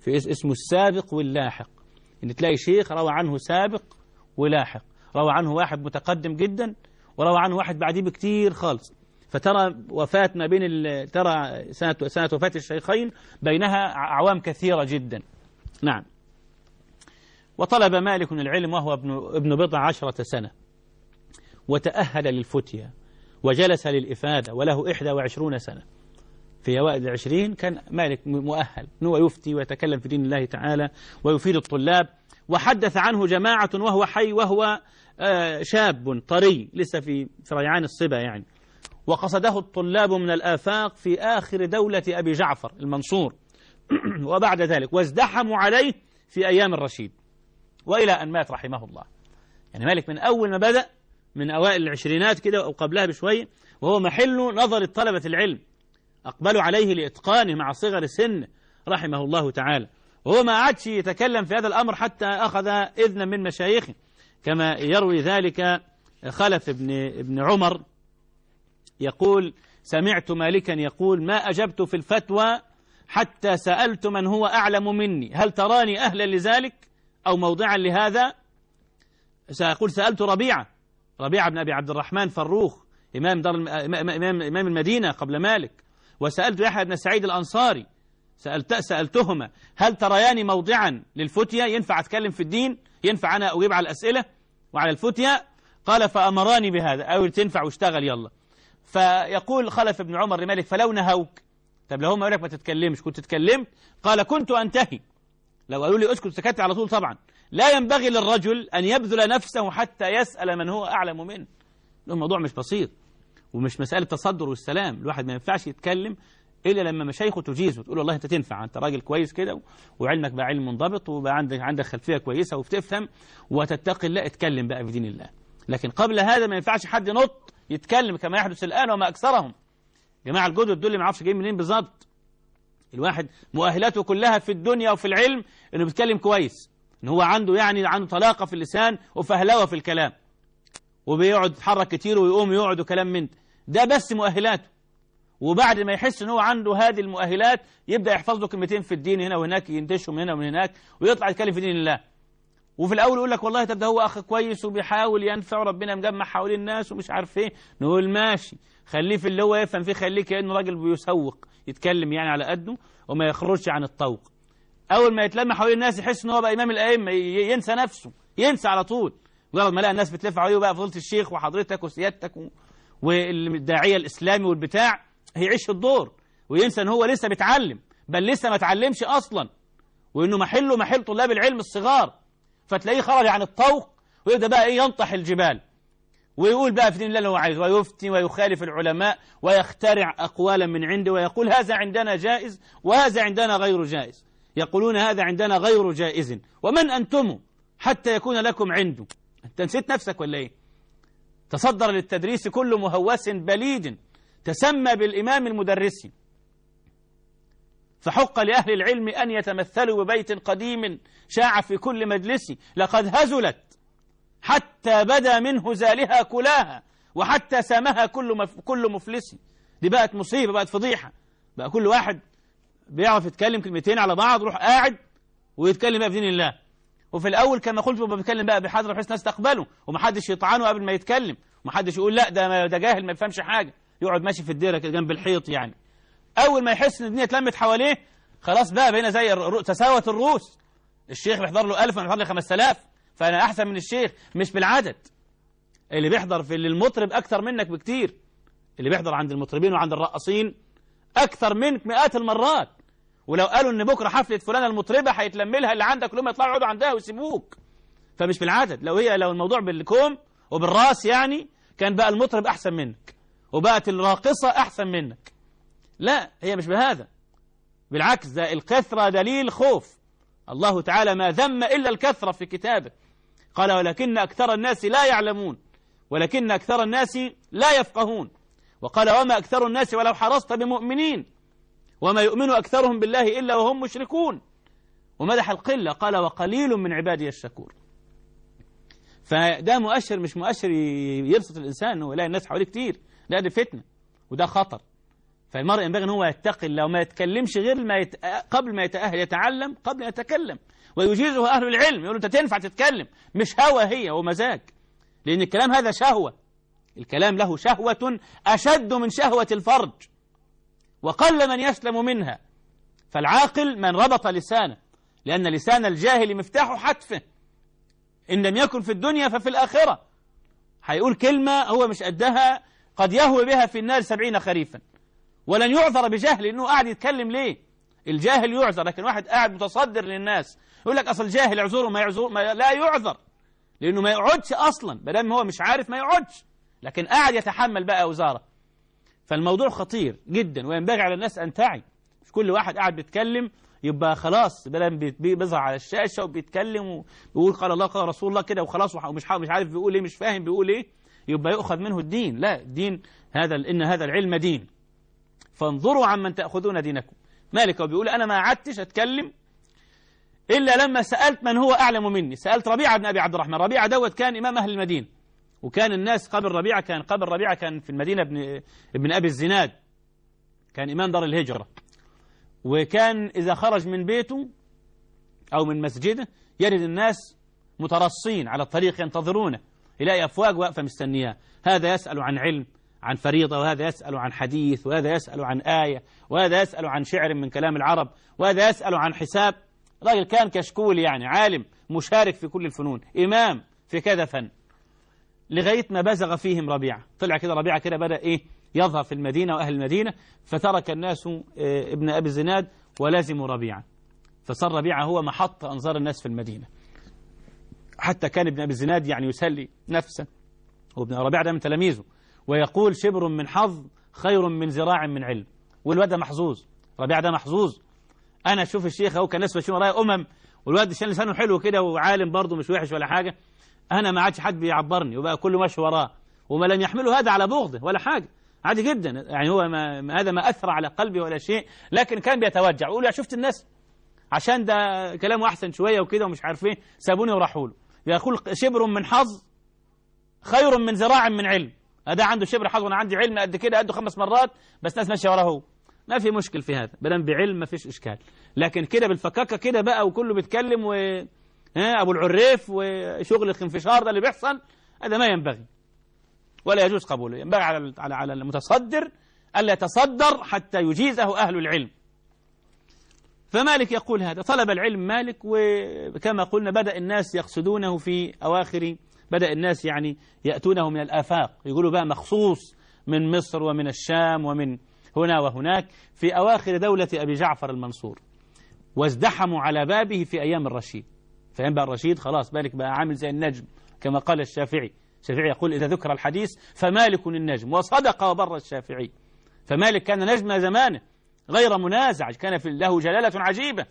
في اسمه السابق واللاحق. إن تلاقي شيخ روى عنه سابق ولاحق. روى عنه واحد متقدم جدا وروى عنه واحد بعديه بكتير خالص. فترى وفاة ما بين ترى سنة, سنة وفاة الشيخين بينها أعوام كثيرة جدا. نعم. وطلب مالك العلم وهو ابن, ابن بضع عشرة سنة. وتأهل للفتية. وجلس للإفادة وله إحدى وعشرون سنة. في أوائل العشرين كان مالك مؤهل. أنه يفتي ويتكلم في دين الله تعالى ويفيد الطلاب. وحدث عنه جماعة وهو حي وهو آه، شاب طري. لسه في ريعان الصبا يعني. وقصده الطلاب من الآفاق في آخر دولة أبي جعفر المنصور. (clears throat) وبعد ذلك وازدحموا عليه في أيام الرشيد. وإلى أن مات رحمه الله. يعني مالك من أول ما بدأ من أوائل العشرينات كده أو قبلها بشوية وهو محل نظر طلبة العلم. أقبلوا عليه لإتقانه مع صغر سن رحمه الله تعالى. وهو ما عادش يتكلم في هذا الأمر حتى أخذ إذنا من مشايخه. كما يروي ذلك خلف ابن, ابن عمر يقول سمعت مالكا يقول ما أجبت في الفتوى حتى سألت من هو أعلم مني. هل تراني أهلا لذلك أو موضعا لهذا؟ سأقول سألت ربيعة. ربيعة بن أبي عبد الرحمن فروخ إمام, دار إمام, إمام المدينة قبل مالك. وسألت يحيى بن سعيد الأنصاري. سألت سألتهما هل ترياني موضعا للفتية ينفع أتكلم في الدين؟ ينفع أنا أجيب على الأسئلة وعلى الفتية قال فأمراني بهذا. أو تنفع واشتغل يلا. فيقول خلف ابن عمر لمالك فلو نهوك. طب لو هم قالوا لك ما تتكلمش كنت تتكلمت قال كنت أنتهي. لو قالوا لي اسكت سكت على طول طبعا. لا ينبغي للرجل أن يبذل نفسه حتى يسأل من هو أعلم منه. الموضوع مش بسيط ومش مسألة تصدر والسلام. الواحد ما ينفعش يتكلم إلا لما مشايخه تجيزه تقول والله أنت تنفع أنت راجل كويس كده وعلمك بقى علم منضبط وبقى عندك عندك خلفية كويسة وبتفهم وتتقي. الله اتكلم بقى في دين الله. لكن قبل هذا ما ينفعش حد ينط يتكلم كما يحدث الآن وما أكثرهم. جماعة الجدد دول اللي ما أعرفش جايين منين بالظبط. الواحد مؤهلاته كلها في الدنيا وفي العلم انه بيتكلم كويس إن هو عنده يعني عنده طلاقة في اللسان وفهلوة في الكلام. وبيقعد يتحرك كتير ويقوم يقعد وكلام من ده. بس مؤهلاته. وبعد ما يحس إن هو عنده هذه المؤهلات يبدأ يحفظ له كلمتين في الدين هنا وهناك ينتشهم هنا ومن هناك ويطلع يتكلم في دين الله. وفي الأول يقول لك والله طب ده هو أخ كويس وبيحاول ينفع ربنا مجمع حوالين الناس ومش عارف إيه. نقول ماشي. خليه في اللي هو يفهم فيه خليه كأنه راجل بيسوق يتكلم يعني على قده وما يخرجش عن الطوق. أول ما يتلم حوالين الناس يحس إن هو بقى إمام الأئمة ينسى نفسه ينسى على طول. مجرد ما لقى الناس بتلف عليه بقى فضيله الشيخ وحضرتك وسيادتك و... والداعية الإسلامي والبتاع هيعيش الدور وينسى إن هو لسه بيتعلم بل لسه ما اتعلمش أصلا. وإنه محله محل طلاب العلم الصغار. فتلاقيه خرج عن الطوق ويبدأ بقى إيه ينطح الجبال. ويقول بقى في دين الله اللي هو عايز ويفتي ويخالف العلماء ويخترع أقوالا من عنده ويقول هذا عندنا جائز وهذا عندنا غير جائز. يقولون هذا عندنا غير جائز. ومن أنتم حتى يكون لكم عنده؟ أنت نسيت نفسك ولا إيه؟ تصدر للتدريس كل مهوس بليد تسمى بالإمام المدرس. فحق لأهل العلم أن يتمثلوا ببيت قديم شاع في كل مجلس لقد هزلت حتى بدا منه زالها كلاها وحتى سامها كل مف... كل مفلس. دي بقت مصيبة بقت فضيحة. بقى كل واحد بيعرف يتكلم كلمتين على بعض روح قاعد ويتكلم بقى في دين الله. وفي الأول كما قلت بيبقى بيتكلم بقى بحذر بحيث الناس تقبله ومحدش يطعنه قبل ما يتكلم. ومحدش يقول لا ده ده جاهل ما يفهمش حاجة. يقعد ماشي في الديرة كده جنب الحيط يعني. أول ما يحس إن الدنيا اتلمت حواليه خلاص بقى بقينا زي. تساوت الروس الشيخ بيحضر له 1000 وأنا بيحضر لي 5000 فأنا أحسن من الشيخ مش بالعدد. اللي بيحضر في المطرب أكثر منك بكتير. اللي بيحضر عند المطربين وعند الرقصين أكثر منك مئات المرات. ولو قالوا إن بكرة حفلة فلانة المطربة هيتلم لها اللي عندك كلهم يطلعوا يقعدوا عندها ويسيبوك. فمش بالعدد. لو هي لو الموضوع بالكوم وبالراس يعني كان بقى المطرب أحسن منك. وبقت الراقصة أحسن منك. لا هي مش بهذا. بالعكس ده الكثرة دليل خوف. الله تعالى ما ذم إلا الكثرة في كتابه. قال ولكن أكثر الناس لا يعلمون ولكن أكثر الناس لا يفقهون. وقال وما أكثر الناس ولو حرصت بمؤمنين وما يؤمن أكثرهم بالله إلا وهم مشركون. ومدح القلة قال وقليل من عبادي الشكور. فده مؤشر مش مؤشر يبسط الإنسان أنه يلاقي الناس حواليه كتير. لا دي فتنة وده خطر. فالمرء ينبغي أن هو يتقي الله وما يتكلمش غير ما يت... قبل ما يتأهل يتعلم قبل أن يتكلم. ويجيزه أهل العلم. يقولوا أنت تنفع تتكلم. مش هوى هي ومزاج لأن الكلام هذا شهوة. الكلام له شهوة أشد من شهوة الفرج. وقل من يسلم منها. فالعاقل من ربط لسانه. لأن لسان الجاهل مفتاح حتفه. إن لم يكن في الدنيا ففي الآخرة. هيقول كلمة هو مش قدها. قد يهوي بها في النار سبعين خريفا. ولن يعذر بجهل إنه قاعد يتكلم ليه؟ الجاهل يعذر لكن واحد قاعد متصدر للناس. يقول لك أصل جاهل يعذره ما يعذر ما لا يعذر. لأنه ما يقعدش أصلا بدل هو مش عارف ما يقعدش لكن قاعد يتحمل بقى أوزاره فالموضوع خطير جدا وينبغي على الناس أن تعي. مش كل واحد قاعد بيتكلم يبقى خلاص بدل بيظهر على الشاشة وبيتكلم وبيقول قال الله قال رسول الله كده وخلاص ومش مش عارف بيقول إيه مش فاهم بيقول إيه يبقى يؤخذ منه الدين. لا الدين هذا إن هذا العلم دين. فانظروا عمن تأخذون دينكم. مالك وبيقول أنا ما قعدتش أتكلم إلا لما سألت من هو أعلم مني. سألت ربيعة بن أبي عبد الرحمن. ربيعة دوت كان إمام أهل المدينة. وكان الناس قبل ربيعة كان قبل ربيعة كان في المدينة ابن, ابن أبي الزناد. كان إمام دار الهجرة. وكان إذا خرج من بيته أو من مسجده يجد الناس مترصين على الطريق ينتظرونه. يلاقي أفواج واقفة مستنياه هذا يسأل عن علم عن فريضة وهذا يسأل عن حديث وهذا يسأل عن آية وهذا يسأل عن شعر من كلام العرب وهذا يسأل عن حساب. راجل كان كشكول يعني عالم مشارك في كل الفنون إمام في كذا فن. لغاية ما بزغ فيهم ربيعة. طلع كده ربيعة كده بدأ إيه؟ يظهر في المدينة وأهل المدينة فترك الناس ابن أبي الزناد ولازموا ربيعة. فصار ربيعة هو محط أنظار الناس في المدينة. حتى كان ابن أبي الزناد يعني يسلي نفسه. وابن ربيعة ده من تلاميذه. ويقول شبر من حظ خير من ذراع من علم. والواد محظوظ. ربيع ده محظوظ. أنا أشوف الشيخ اهو كان ناس ماشيين ورايا امم والواد عشان لسانه حلو كده وعالم برضه مش وحش ولا حاجة. أنا ما عادش حد بيعبرني وبقى كله ماشي وراه. وما لم يحمله هذا على بغضه ولا حاجة. عادي جدا. يعني هو ما هذا ما أثر على قلبي ولا شيء لكن كان بيتوجع. يقول يا شفت الناس؟ عشان ده كلامه أحسن شوية وكده ومش عارف إيه. سابوني وراحوا له. يقول شبر من حظ خير من ذراع من علم. هذا عنده شبر حظ وأنا عندي علم قد كده قده خمس مرات بس ناس ماشية وراه هو. ما في مشكل في هذا بدل بعلم ما فيش إشكال. لكن كده بالفكاكة كده بقى وكله بيتكلم و ها أبو العريف وشغل الخنفشار ده اللي بيحصل هذا ما ينبغي. ولا يجوز قبوله ينبغي على على المتصدر ألا يتصدر حتى يجيزه أهل العلم. فمالك يقول هذا؟ طلب العلم مالك وكما قلنا بدأ الناس يقصدونه في أواخر بدأ الناس يعني يأتونه من الآفاق. يقولوا بقى مخصوص من مصر ومن الشام ومن هنا وهناك في أواخر دولة أبي جعفر المنصور وازدحموا على بابه في أيام الرشيد. فأيام بقى الرشيد؟ خلاص مالك بقى عامل زي النجم كما قال الشافعي. الشافعي يقول إذا ذكر الحديث فمالك النجم وصدق وبر الشافعي. فمالك كان نجم زمانه غير منازع كان له جلالة عجيبة.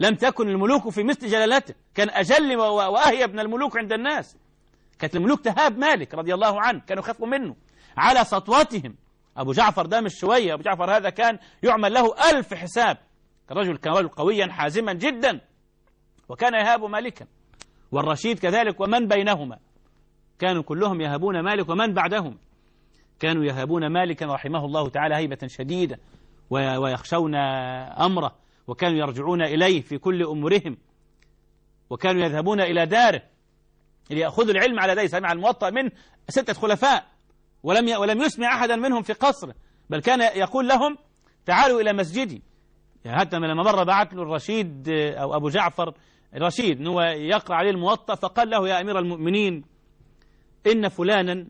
لم تكن الملوك في مثل جلالته كان أجل وأهيب من الملوك عند الناس. كانت الملوك تهاب مالك رضي الله عنه كانوا يخافوا منه. على سطوتهم أبو جعفر ده مش شوية أبو جعفر هذا كان يعمل له ألف حساب. كان رجل كان رجل قويا حازما جدا. وكان يهاب مالكا. والرشيد كذلك ومن بينهما؟ كانوا كلهم يهابون مالك ومن بعدهم؟ كانوا يهابون مالكا رحمه الله تعالى هيبة شديدة وي- ويخشون أمره وكانوا يرجعون إليه في كل أمورهم. وكانوا يذهبون إلى داره ليأخذوا العلم على يديه سمع الموطأ من ستة خلفاء. ولم ولم يسمع أحدا منهم في قصره بل كان يقول لهم تعالوا إلى مسجدي. يعني حتى لما مرة بعت له الرشيد أو أبو جعفر رشيد إن هو يقرأ عليه الموطأ فقال له يا أمير المؤمنين إن فلانا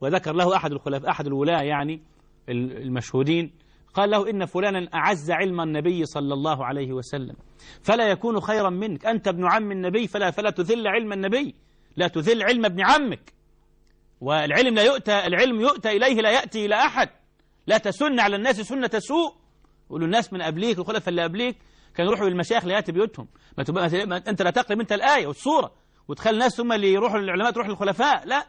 وذكر له أحد الخلفاء أحد الولاة يعني المشهودين قال له إن فلانا أعز علم النبي صلى الله عليه وسلم. فلا يكون خيرا منك أنت ابن عم النبي فلا فلا تذل علم النبي لا تذل علم ابن عمك. والعلم لا يؤتى العلم يؤتى إليه لا يأتي إلى أحد. لا تسن على الناس سنة سوء يقولوا الناس من قبليك الخلفاء اللي قبليك كانوا يروحوا للمشايخ ليأتي بيوتهم. ما تبقى أنت لا تقرب أنت الآية والسورة. وتخلي الناس هم اللي يروحوا للعلماء تروح للخلفاء. لا.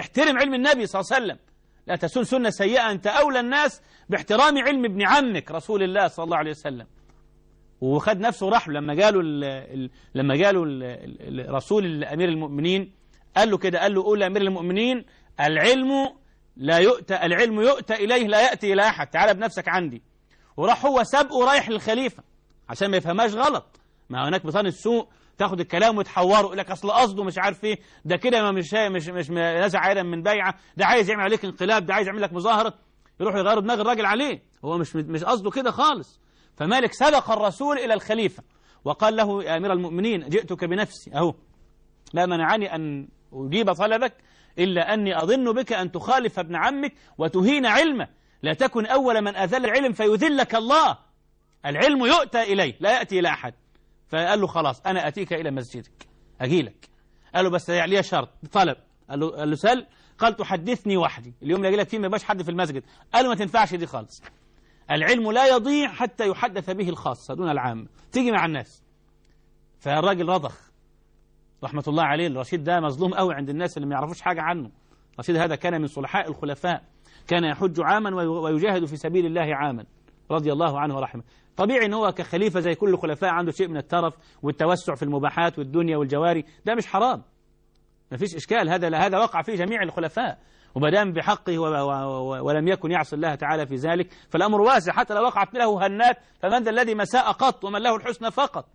احترم علم النبي صلى الله عليه وسلم. لا تسن سنة سيئة. أنت أولى الناس باحترام علم ابن عمك رسول الله صلى الله عليه وسلم. وخد نفسه راح لما قالوا ال ال لما قالوا ال- ال- الرسول أمير المؤمنين قال له كده قال له قول لامير المؤمنين العلم لا يؤتى العلم يؤتى إليه لا يأتي إلى أحد تعال بنفسك عندي. وراح هو سابقه رايح للخليفة عشان ما يفهمهاش غلط. ما هناك بطان السوق تاخد الكلام وتحوره يقول لك أصل قصده مش عارف إيه ده كده ما مش مش مش نازع عيرا من بيعة ده عايز يعمل عليك انقلاب ده عايز يعمل لك مظاهرة. يروح يغيروا دماغ الراجل عليه. هو مش مش قصده كده خالص. فمالك سبق الرسول إلى الخليفة وقال له يا أمير المؤمنين جئتك بنفسي أهو. لا منعني أن أجيب طلبك إلا أني أظن بك أن تخالف ابن عمك وتهين علمه. لا تكن أول من أذل العلم فيذلك الله. العلم يؤتى إليه لا يأتي إلى أحد. فقال له خلاص أنا أتيك إلى مسجدك. أجيلك. قال له بس لي شرط؟ طلب. قال له, قال له سل. قال تحدثني وحدي. اليوم اللي أجي لك فيه ما يبقاش حد في المسجد. قال له ما تنفعش دي خالص. العلم لا يضيع حتى يحدث به الخاصة دون العامة. تيجي مع الناس. فالراجل رضخ. رحمة الله عليه الرشيد ده مظلوم قوي عند الناس اللي ما يعرفوش حاجة عنه. الرشيد هذا كان من صلحاء الخلفاء. كان يحج عاما وي- ويجاهد في سبيل الله عاما. رضي الله عنه ورحمه. طبيعي إن هو كخليفة زي كل الخلفاء عنده شيء من الترف والتوسع في المباحات والدنيا والجواري. ده مش حرام. ما فيش إشكال. هذا هذا وقع فيه جميع الخلفاء. ومدام بحقه و- و- و- ولم يكن يعصي الله تعالى في ذلك فالأمر واسع. حتى لو وقعت له هنات فمن ذا الذي مساء قط ومن له الحسنى فقط؟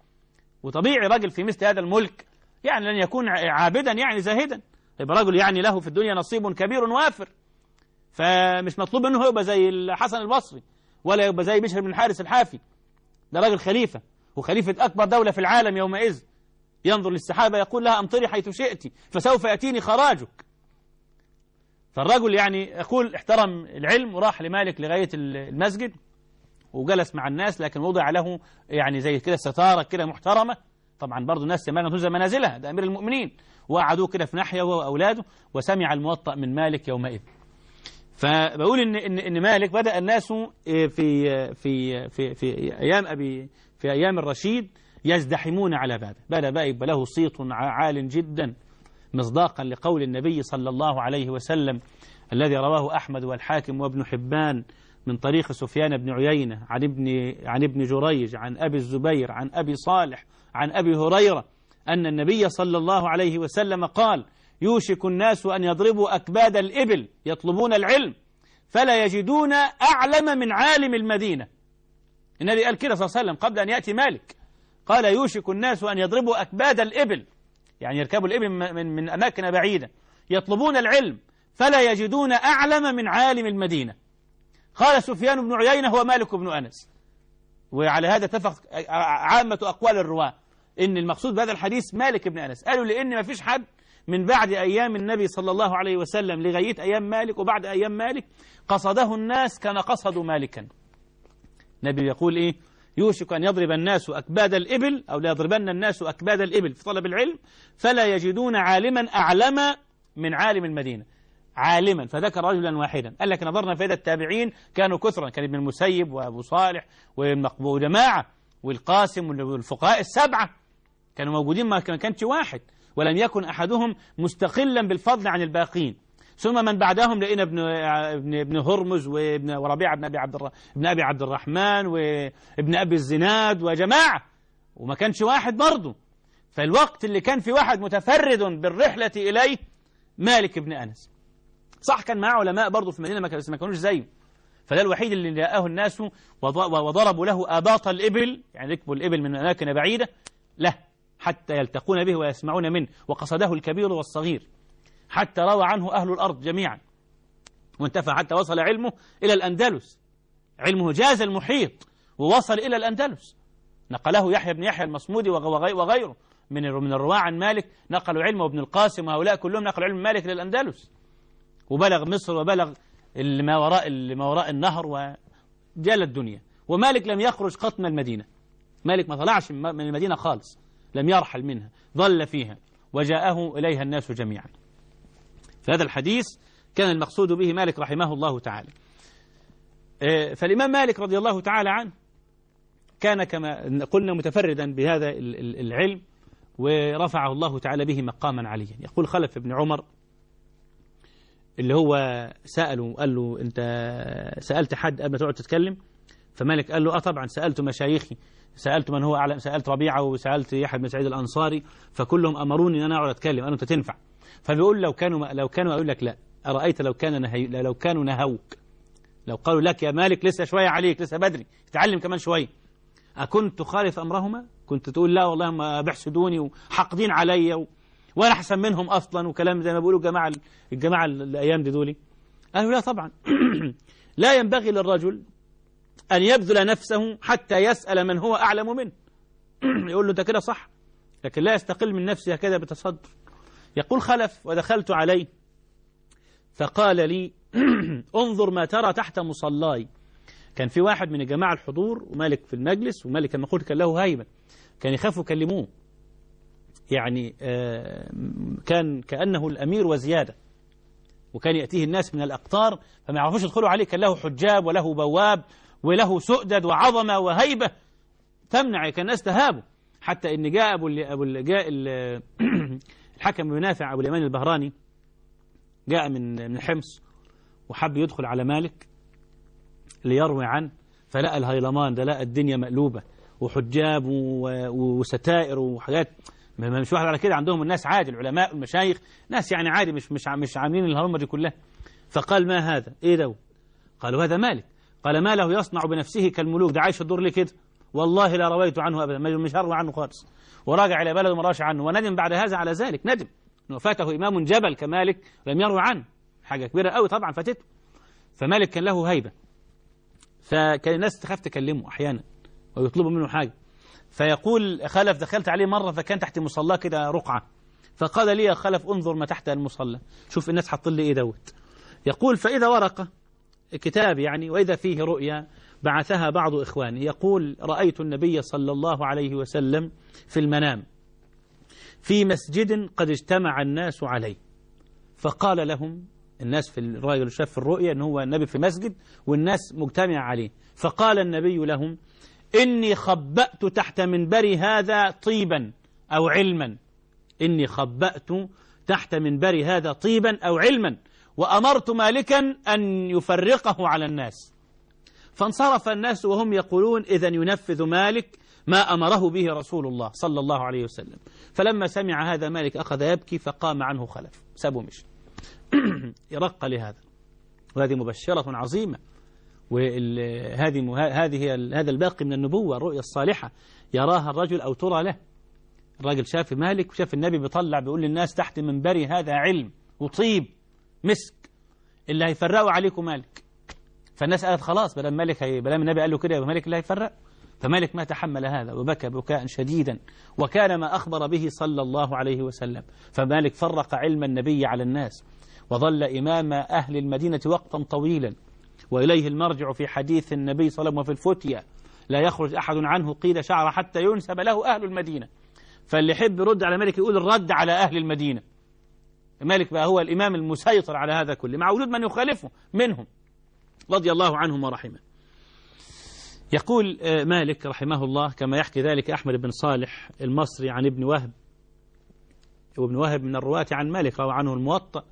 وطبيعي رجل في مثل هذا الملك يعني لن يكون عابدا يعني زاهدا. يبقى رجل يعني له في الدنيا نصيب كبير وافر فمش مطلوب منه يبقى زي الحسن البصري ولا يبقى زي بشر بن الحارث الحافي. ده راجل خليفة وخليفة أكبر دولة في العالم يومئذ. ينظر للسحابة يقول لها أمطري حيث شئت فسوف يأتيني خراجك. فالرجل يعني يقول احترم العلم وراح لمالك لغاية المسجد وجلس مع الناس لكن وضع له يعني زي كده ستارة كده محترمة. طبعا برضه الناس ينبغي تنزل منازلها ده أمير المؤمنين. وقعدوه كده في ناحية هو وأولاده وسمع الموطأ من مالك يومئذ. فبقول إن, إن, إن مالك بدأ الناس في في في في أيام أبي في أيام الرشيد يزدحمون على بابه بدأ بقى يبقى له صيت عال جدا مصداقا لقول النبي صلى الله عليه وسلم الذي رواه أحمد والحاكم وابن حبان من طريق سفيان بن عيينة عن ابن عن ابن جريج عن أبي الزبير عن أبي صالح عن أبي هريرة أن النبي صلى الله عليه وسلم قال يوشك الناس أن يضربوا أكباد الإبل يطلبون العلم فلا يجدون أعلم من عالم المدينة. النبي قال كده صلى الله عليه وسلم قبل أن يأتي مالك. قال يوشك الناس أن يضربوا أكباد الإبل يعني يركبوا الإبل من, من أماكن بعيدة يطلبون العلم فلا يجدون أعلم من عالم المدينة. قال سفيان بن عيينة هو مالك بن أنس. وعلى هذا اتفق عامة أقوال الرواة. إن المقصود بهذا الحديث مالك بن أنس. قالوا لأن ما فيش حد من بعد أيام النبي صلى الله عليه وسلم لغاية أيام مالك وبعد أيام مالك قصده الناس كما قصدوا مالكا. النبي يقول إيه؟ يوشك أن يضرب الناس أكباد الإبل أو لا يضربن الناس أكباد الإبل. في طلب العلم فلا يجدون عالما أعلم من عالم المدينة. عالما. فذكر رجلا واحدا. قال لك نظرنا في التابعين كانوا كثرا. كان ابن المسيب وأبو صالح وجماعة والقاسم والفقهاء السبعة. كانوا موجودين ما كانش واحد ولم يكن أحدهم مستقلا بالفضل عن الباقين. ثم من بعدهم لقينا ابن ابن ابن هرمز وابن وربيعة بن أبي عبد ابن أبي عبد الرحمن وابن أبي الزناد وجماعة وما كانش واحد برضه فالوقت اللي كان في واحد متفرد بالرحلة إليه مالك بن أنس. صح كان معاه علماء برضه في المدينة ما كانوش زيه. فده الوحيد اللي لقاه الناس وضربوا له آباط الإبل يعني ركبوا الإبل من أماكن بعيدة. له حتى يلتقون به ويسمعون منه وقصده الكبير والصغير حتى روى عنه أهل الأرض جميعا. وانتفى حتى وصل علمه إلى الأندلس. علمه جاز المحيط ووصل إلى الأندلس. نقله يحيى بن يحيى المصمودي وغيره. من من الرواة عن مالك نقلوا علمه وابن القاسم وهؤلاء كلهم نقلوا علم مالك للأندلس. وبلغ مصر وبلغ ما وراء ما وراء النهر وجال الدنيا. ومالك لم يخرج قط من المدينة. مالك ما طلعش من المدينة خالص. لم يرحل منها ظل فيها وجاءه إليها الناس جميعا. في هذا الحديث كان المقصود به مالك رحمه الله تعالى. فالإمام مالك رضي الله تعالى عنه كان كما قلنا متفردا بهذا العلم ورفعه الله تعالى به مقاما عليا. يقول خلف بن عمر اللي هو سأله قال له أنت سألت حد قبل ما تقعد تتكلم؟ فمالك قال له آه طبعا سألت مشايخي سألت من هو أعلم سألت ربيعة وسألت يحيى بن سعيد الأنصاري فكلهم أمروني أن أنا أقعد أتكلم قالوا أنت تنفع فبيقول لو كانوا لو كانوا أقول لك لا. أرأيت لو كان نهي لو كانوا نهوك. لو قالوا لك يا مالك لسه شوية عليك لسه بدري تعلم كمان شوية. أكنت تخالف أمرهما؟ كنت تقول لا والله ما بيحسدوني وحاقدين عليا و... وأنا أحسن منهم أصلا وكلام زي ما بيقولوا الجماعة الجماعة الأيام دي دولي. قالوا لا طبعا. (clears throat) لا ينبغي للرجل أن يبذل نفسه حتى يسأل من هو أعلم منه. (clears throat) يقول له أنت كده صح لكن لا يستقل من نفسه هكذا بتصدر يقول خلف ودخلت عليه فقال لي (clears throat) انظر ما ترى تحت مصلاي. كان في واحد من الجماعة الحضور ومالك في المجلس ومالك كما قلت كان له هيبة كان يخافوا يكلموه. يعني كان كأنه الأمير وزيادة وكان يأتيه الناس من الأقطار فما يعرفوش يدخلوا عليه كان له حجاب وله بواب وله سؤدد وعظمة وهيبة تمنع كأن الناس تهابه. حتى إن جاء أبو أبو جاء (clears throat) الحكم بن نافع أبو اليمان البهراني جاء من من حمص وحب يدخل على مالك ليروي عنه فلقى الهيلمان ده لقى الدنيا مقلوبة وحجاب وستائر وحاجات. مش واحد على كده عندهم الناس عادي العلماء والمشايخ ناس يعني عادي مش مش مش عاملين الهرمة دي كلها. فقال ما هذا؟ إيه ده؟ قالوا هذا مالك. قال ما له يصنع بنفسه كالملوك. ده عايش الدور ليه كده؟ والله لا رويت عنه ابدا. مش هروي عنه خالص. وراجع إلى بلده ما عنه. وندم بعد هذا على ذلك. ندم. انه فاته إمام جبل كمالك لم يروي عنه. حاجة كبيرة قوي طبعا فاتته. فمالك كان له هيبة. فكان الناس تخاف تكلمه أحيانا ويطلبوا منه حاجة. فيقول خلف دخلت عليه مرة فكان تحت مصلاه كده رقعة. فقال لي يا خلف انظر ما تحت المصلى. شوف الناس حط لي إيه دوت. يقول فإذا ورقة كتاب يعني وإذا فيه رؤيا بعثها بعض إخواني. يقول رأيت النبي صلى الله عليه وسلم في المنام في مسجد قد اجتمع الناس عليه فقال لهم الناس في الراجل شاف في الرؤيا ان هو النبي في مسجد والناس مجتمعة عليه. فقال النبي لهم إني خبأت تحت منبري هذا طيبا أو علما. إني خبأت تحت منبري هذا طيبا أو علما. وأمرت مالكا أن يفرقه على الناس. فانصرف الناس وهم يقولون إذا ينفذ مالك ما أمره به رسول الله صلى الله عليه وسلم. فلما سمع هذا مالك أخذ يبكي فقام عنه خلف. سابه مش. (clears throat) يرق لهذا. وهذه مبشرة عظيمة. وهذه هذه هذا الباقي من النبوة الرؤيا الصالحة. يراها الرجل أو ترى له. الراجل شاف مالك وشاف النبي بيطلع بيقول للناس تحت منبري هذا علم وطيب. مسك. اللي هيفرقوا عليكم مالك. فالناس قالت خلاص بلا مالك هي بلا النبي قال له كده يبقى مالك اللي هيفرق فمالك ما تحمل هذا. وبكى بكاء شديدا. وكان ما أخبر به صلى الله عليه وسلم. فمالك فرق علم النبي على الناس. وظل إمام أهل المدينة وقتا طويلا. وإليه المرجع في حديث النبي صلى الله عليه وسلم وفي الفتية. لا يخرج أحد عنه قيل شعر حتى ينسب له أهل المدينة. فاللي يحب يرد على مالك يقول الرد على أهل المدينة. مالك بقى هو الإمام المسيطر على هذا كله مع وجود من يخالفه منهم رضي الله عنهم ورحمه. يقول مالك رحمه الله كما يحكي ذلك أحمد بن صالح المصري عن ابن وهب. وابن وهب من الرواة عن مالك روى عنه الموطأ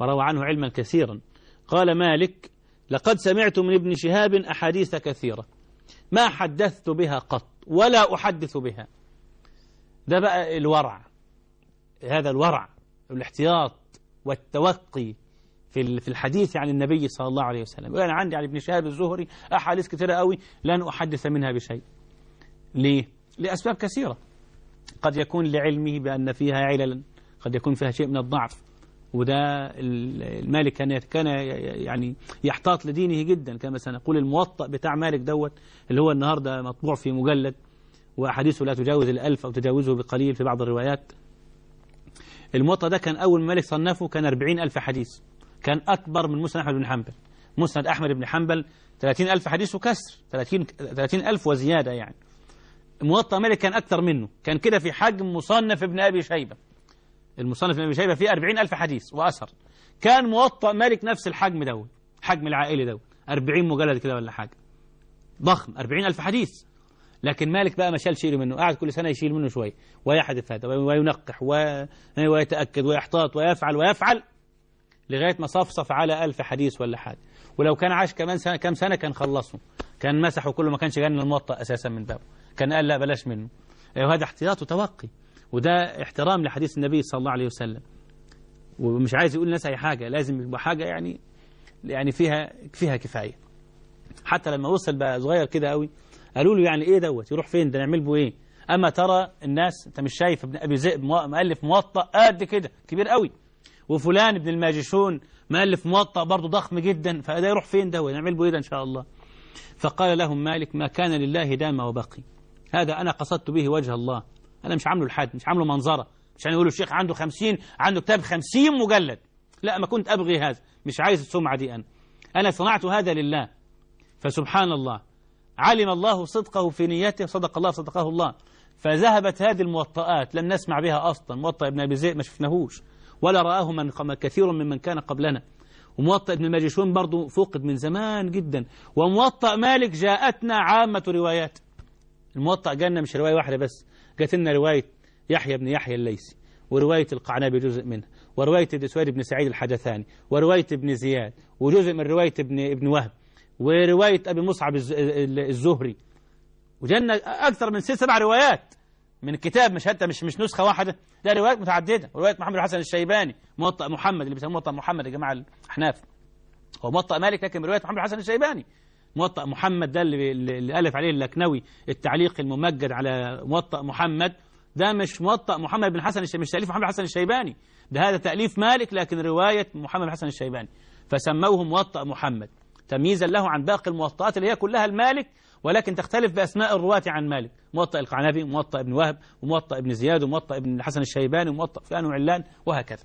وروى عنه علما كثيرا. قال مالك لقد سمعت من ابن شهاب أحاديث كثيرة ما حدثت بها قط ولا أحدث بها. ده بقى الورع هذا الورع. والاحتياط والتوقي في في الحديث عن النبي صلى الله عليه وسلم. وأنا عندي عن ابن شهاب الزهري أحاديث كثيرة قوي لن أحدث منها بشيء. ليه؟ لأسباب كثيرة. قد يكون لعلمه بأن فيها عللا قد يكون فيها شيء من الضعف وده المالك كان كان يعني يحتاط لدينه جدا. كما سنقول الموطأ بتاع مالك دوت اللي هو النهارده مطبوع في مجلد وأحاديثه لا تجاوز الألف أو تجاوزه بقليل في بعض الروايات. الموطأ ده كان أول مالك صنفه كان 40 ألف حديث. كان أكبر من مسند أحمد بن حنبل. مسند أحمد بن حنبل 30 ألف حديث وكسر. 30 30 ألف وزيادة يعني. موطأ مالك كان أكثر منه. كان كده في حجم مصنف ابن أبي شيبة. المصنف ابن أبي شيبة فيه 40 ألف حديث وأثر كان موطأ مالك نفس الحجم دوت حجم العائلي دوت. 40 مجلد كده ولا حاجة. ضخم 40 ألف حديث. لكن مالك بقى ما شال شيء منه قاعد كل سنة يشيل منه شوية ويحدث هذا وينقح ويتأكد ويحتاط ويفعل ويفعل لغاية ما صفصف على ألف حديث ولا حاجة. ولو كان عاش كمان سنة كم سنة كان خلصه. كان مسحه كله ما كانش جانا الموطأ أساسا من بابه. كان قال لا بلاش منه. وهذا احتياط وتوقي. وده احترام لحديث النبي صلى الله عليه وسلم. ومش عايز يقول الناس أي حاجة لازم يبقى حاجة يعني يعني فيها فيها كفاية. حتى لما وصل بقى صغير كده قوي قالوا له يعني إيه دوت؟ يروح فين؟ ده نعمل به إيه؟ أما ترى الناس أنت مش شايف ابن أبي ذئب مؤلف موطأ قد كده كبير قوي. وفلان ابن الماجشون مؤلف موطأ برضه ضخم جدا فده يروح فين ده؟ نعمل به إيه ده إن شاء الله؟ فقال لهم مالك ما كان لله دام وبقي. هذا أنا قصدت به وجه الله. أنا مش عامله لحد مش عامله منظرة. عشان يقولوا الشيخ عنده خمسين عنده كتاب خمسين مجلد. لا ما كنت أبغي هذا. مش عايز السمعة دي أنا. أنا صنعت هذا لله. فسبحان الله. علم الله صدقه في نيته صدق الله صدقه الله. فذهبت هذه الموطئات لم نسمع بها أصلا. موطأ ابن أبي زيد ما شفناهوش. ولا رآه من كثير ممن كان قبلنا. وموطأ ابن الماجشون برضو فقد من زمان جدا. وموطأ مالك جاءتنا عامة روايات. الموطأ جانا مش رواية واحدة بس جات لنا رواية يحيى بن يحيى الليثي ورواية القعنبي جزء منها ورواية سويد بن سعيد الحدثاني ورواية ابن زياد وجزء من رواية ابن ابن وهب. ورواية أبي مصعب الزهري. وجنة أكثر من ست سبع روايات من الكتاب مش حتى مش مش نسخة واحدة. لا روايات متعددة. ورواية محمد الحسن الشيباني موطأ محمد اللي بيسموه موطأ محمد يا جماعة الأحناف هو موطأ مالك لكن برواية محمد الحسن الشيباني. موطأ محمد ده اللي, اللي ألف عليه اللكنوي التعليق الممجد على موطأ محمد. ده مش موطأ محمد بن حسن مش تأليف محمد الحسن الشيباني. ده هذا تأليف مالك لكن رواية محمد بن حسن الشيباني. فسموه موطأ محمد. تمييزا له عن باقي الموطئات اللي هي كلها المالك ولكن تختلف بأسماء الرواة عن مالك. موطأ القعنبي وموطأ ابن وهب وموطأ ابن زياد وموطأ ابن الحسن الشيباني وموطأ فلان وعلان وهكذا.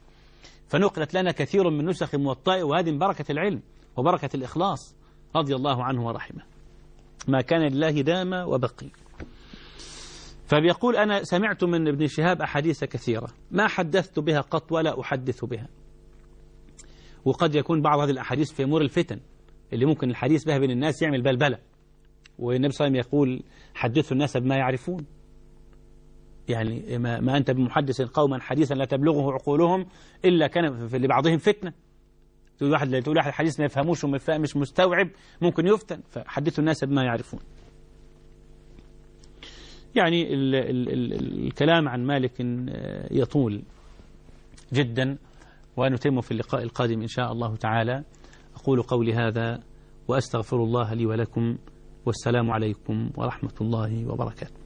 فنقلت لنا كثير من نسخ موطأ وهذه من بركة العلم وبركة الإخلاص. رضي الله عنه ورحمه. ما كان لله دام وبقي. فبيقول أنا سمعت من ابن شهاب أحاديث كثيرة. ما حدثت بها قط ولا أحدث بها. وقد يكون بعض هذه الأحاديث في أمور الفتن. اللي ممكن الحديث بها بين الناس يعمل بلبلة والنبي صلى الله عليه وسلم يقول حدثوا الناس بما يعرفون. يعني ما, ما أنت بمحدث قوما حديثا لا تبلغه عقولهم إلا كان لبعضهم فتنة. تقول واحد تقول واحد حديث ما يفهموش ومش مستوعب ممكن يفتن. فحدثوا الناس بما يعرفون. يعني ال ال ال الكلام عن مالك يطول جدا ونتم في اللقاء القادم إن شاء الله تعالى. أقول قولي هذا وأستغفر الله لي ولكم والسلام عليكم ورحمة الله وبركاته.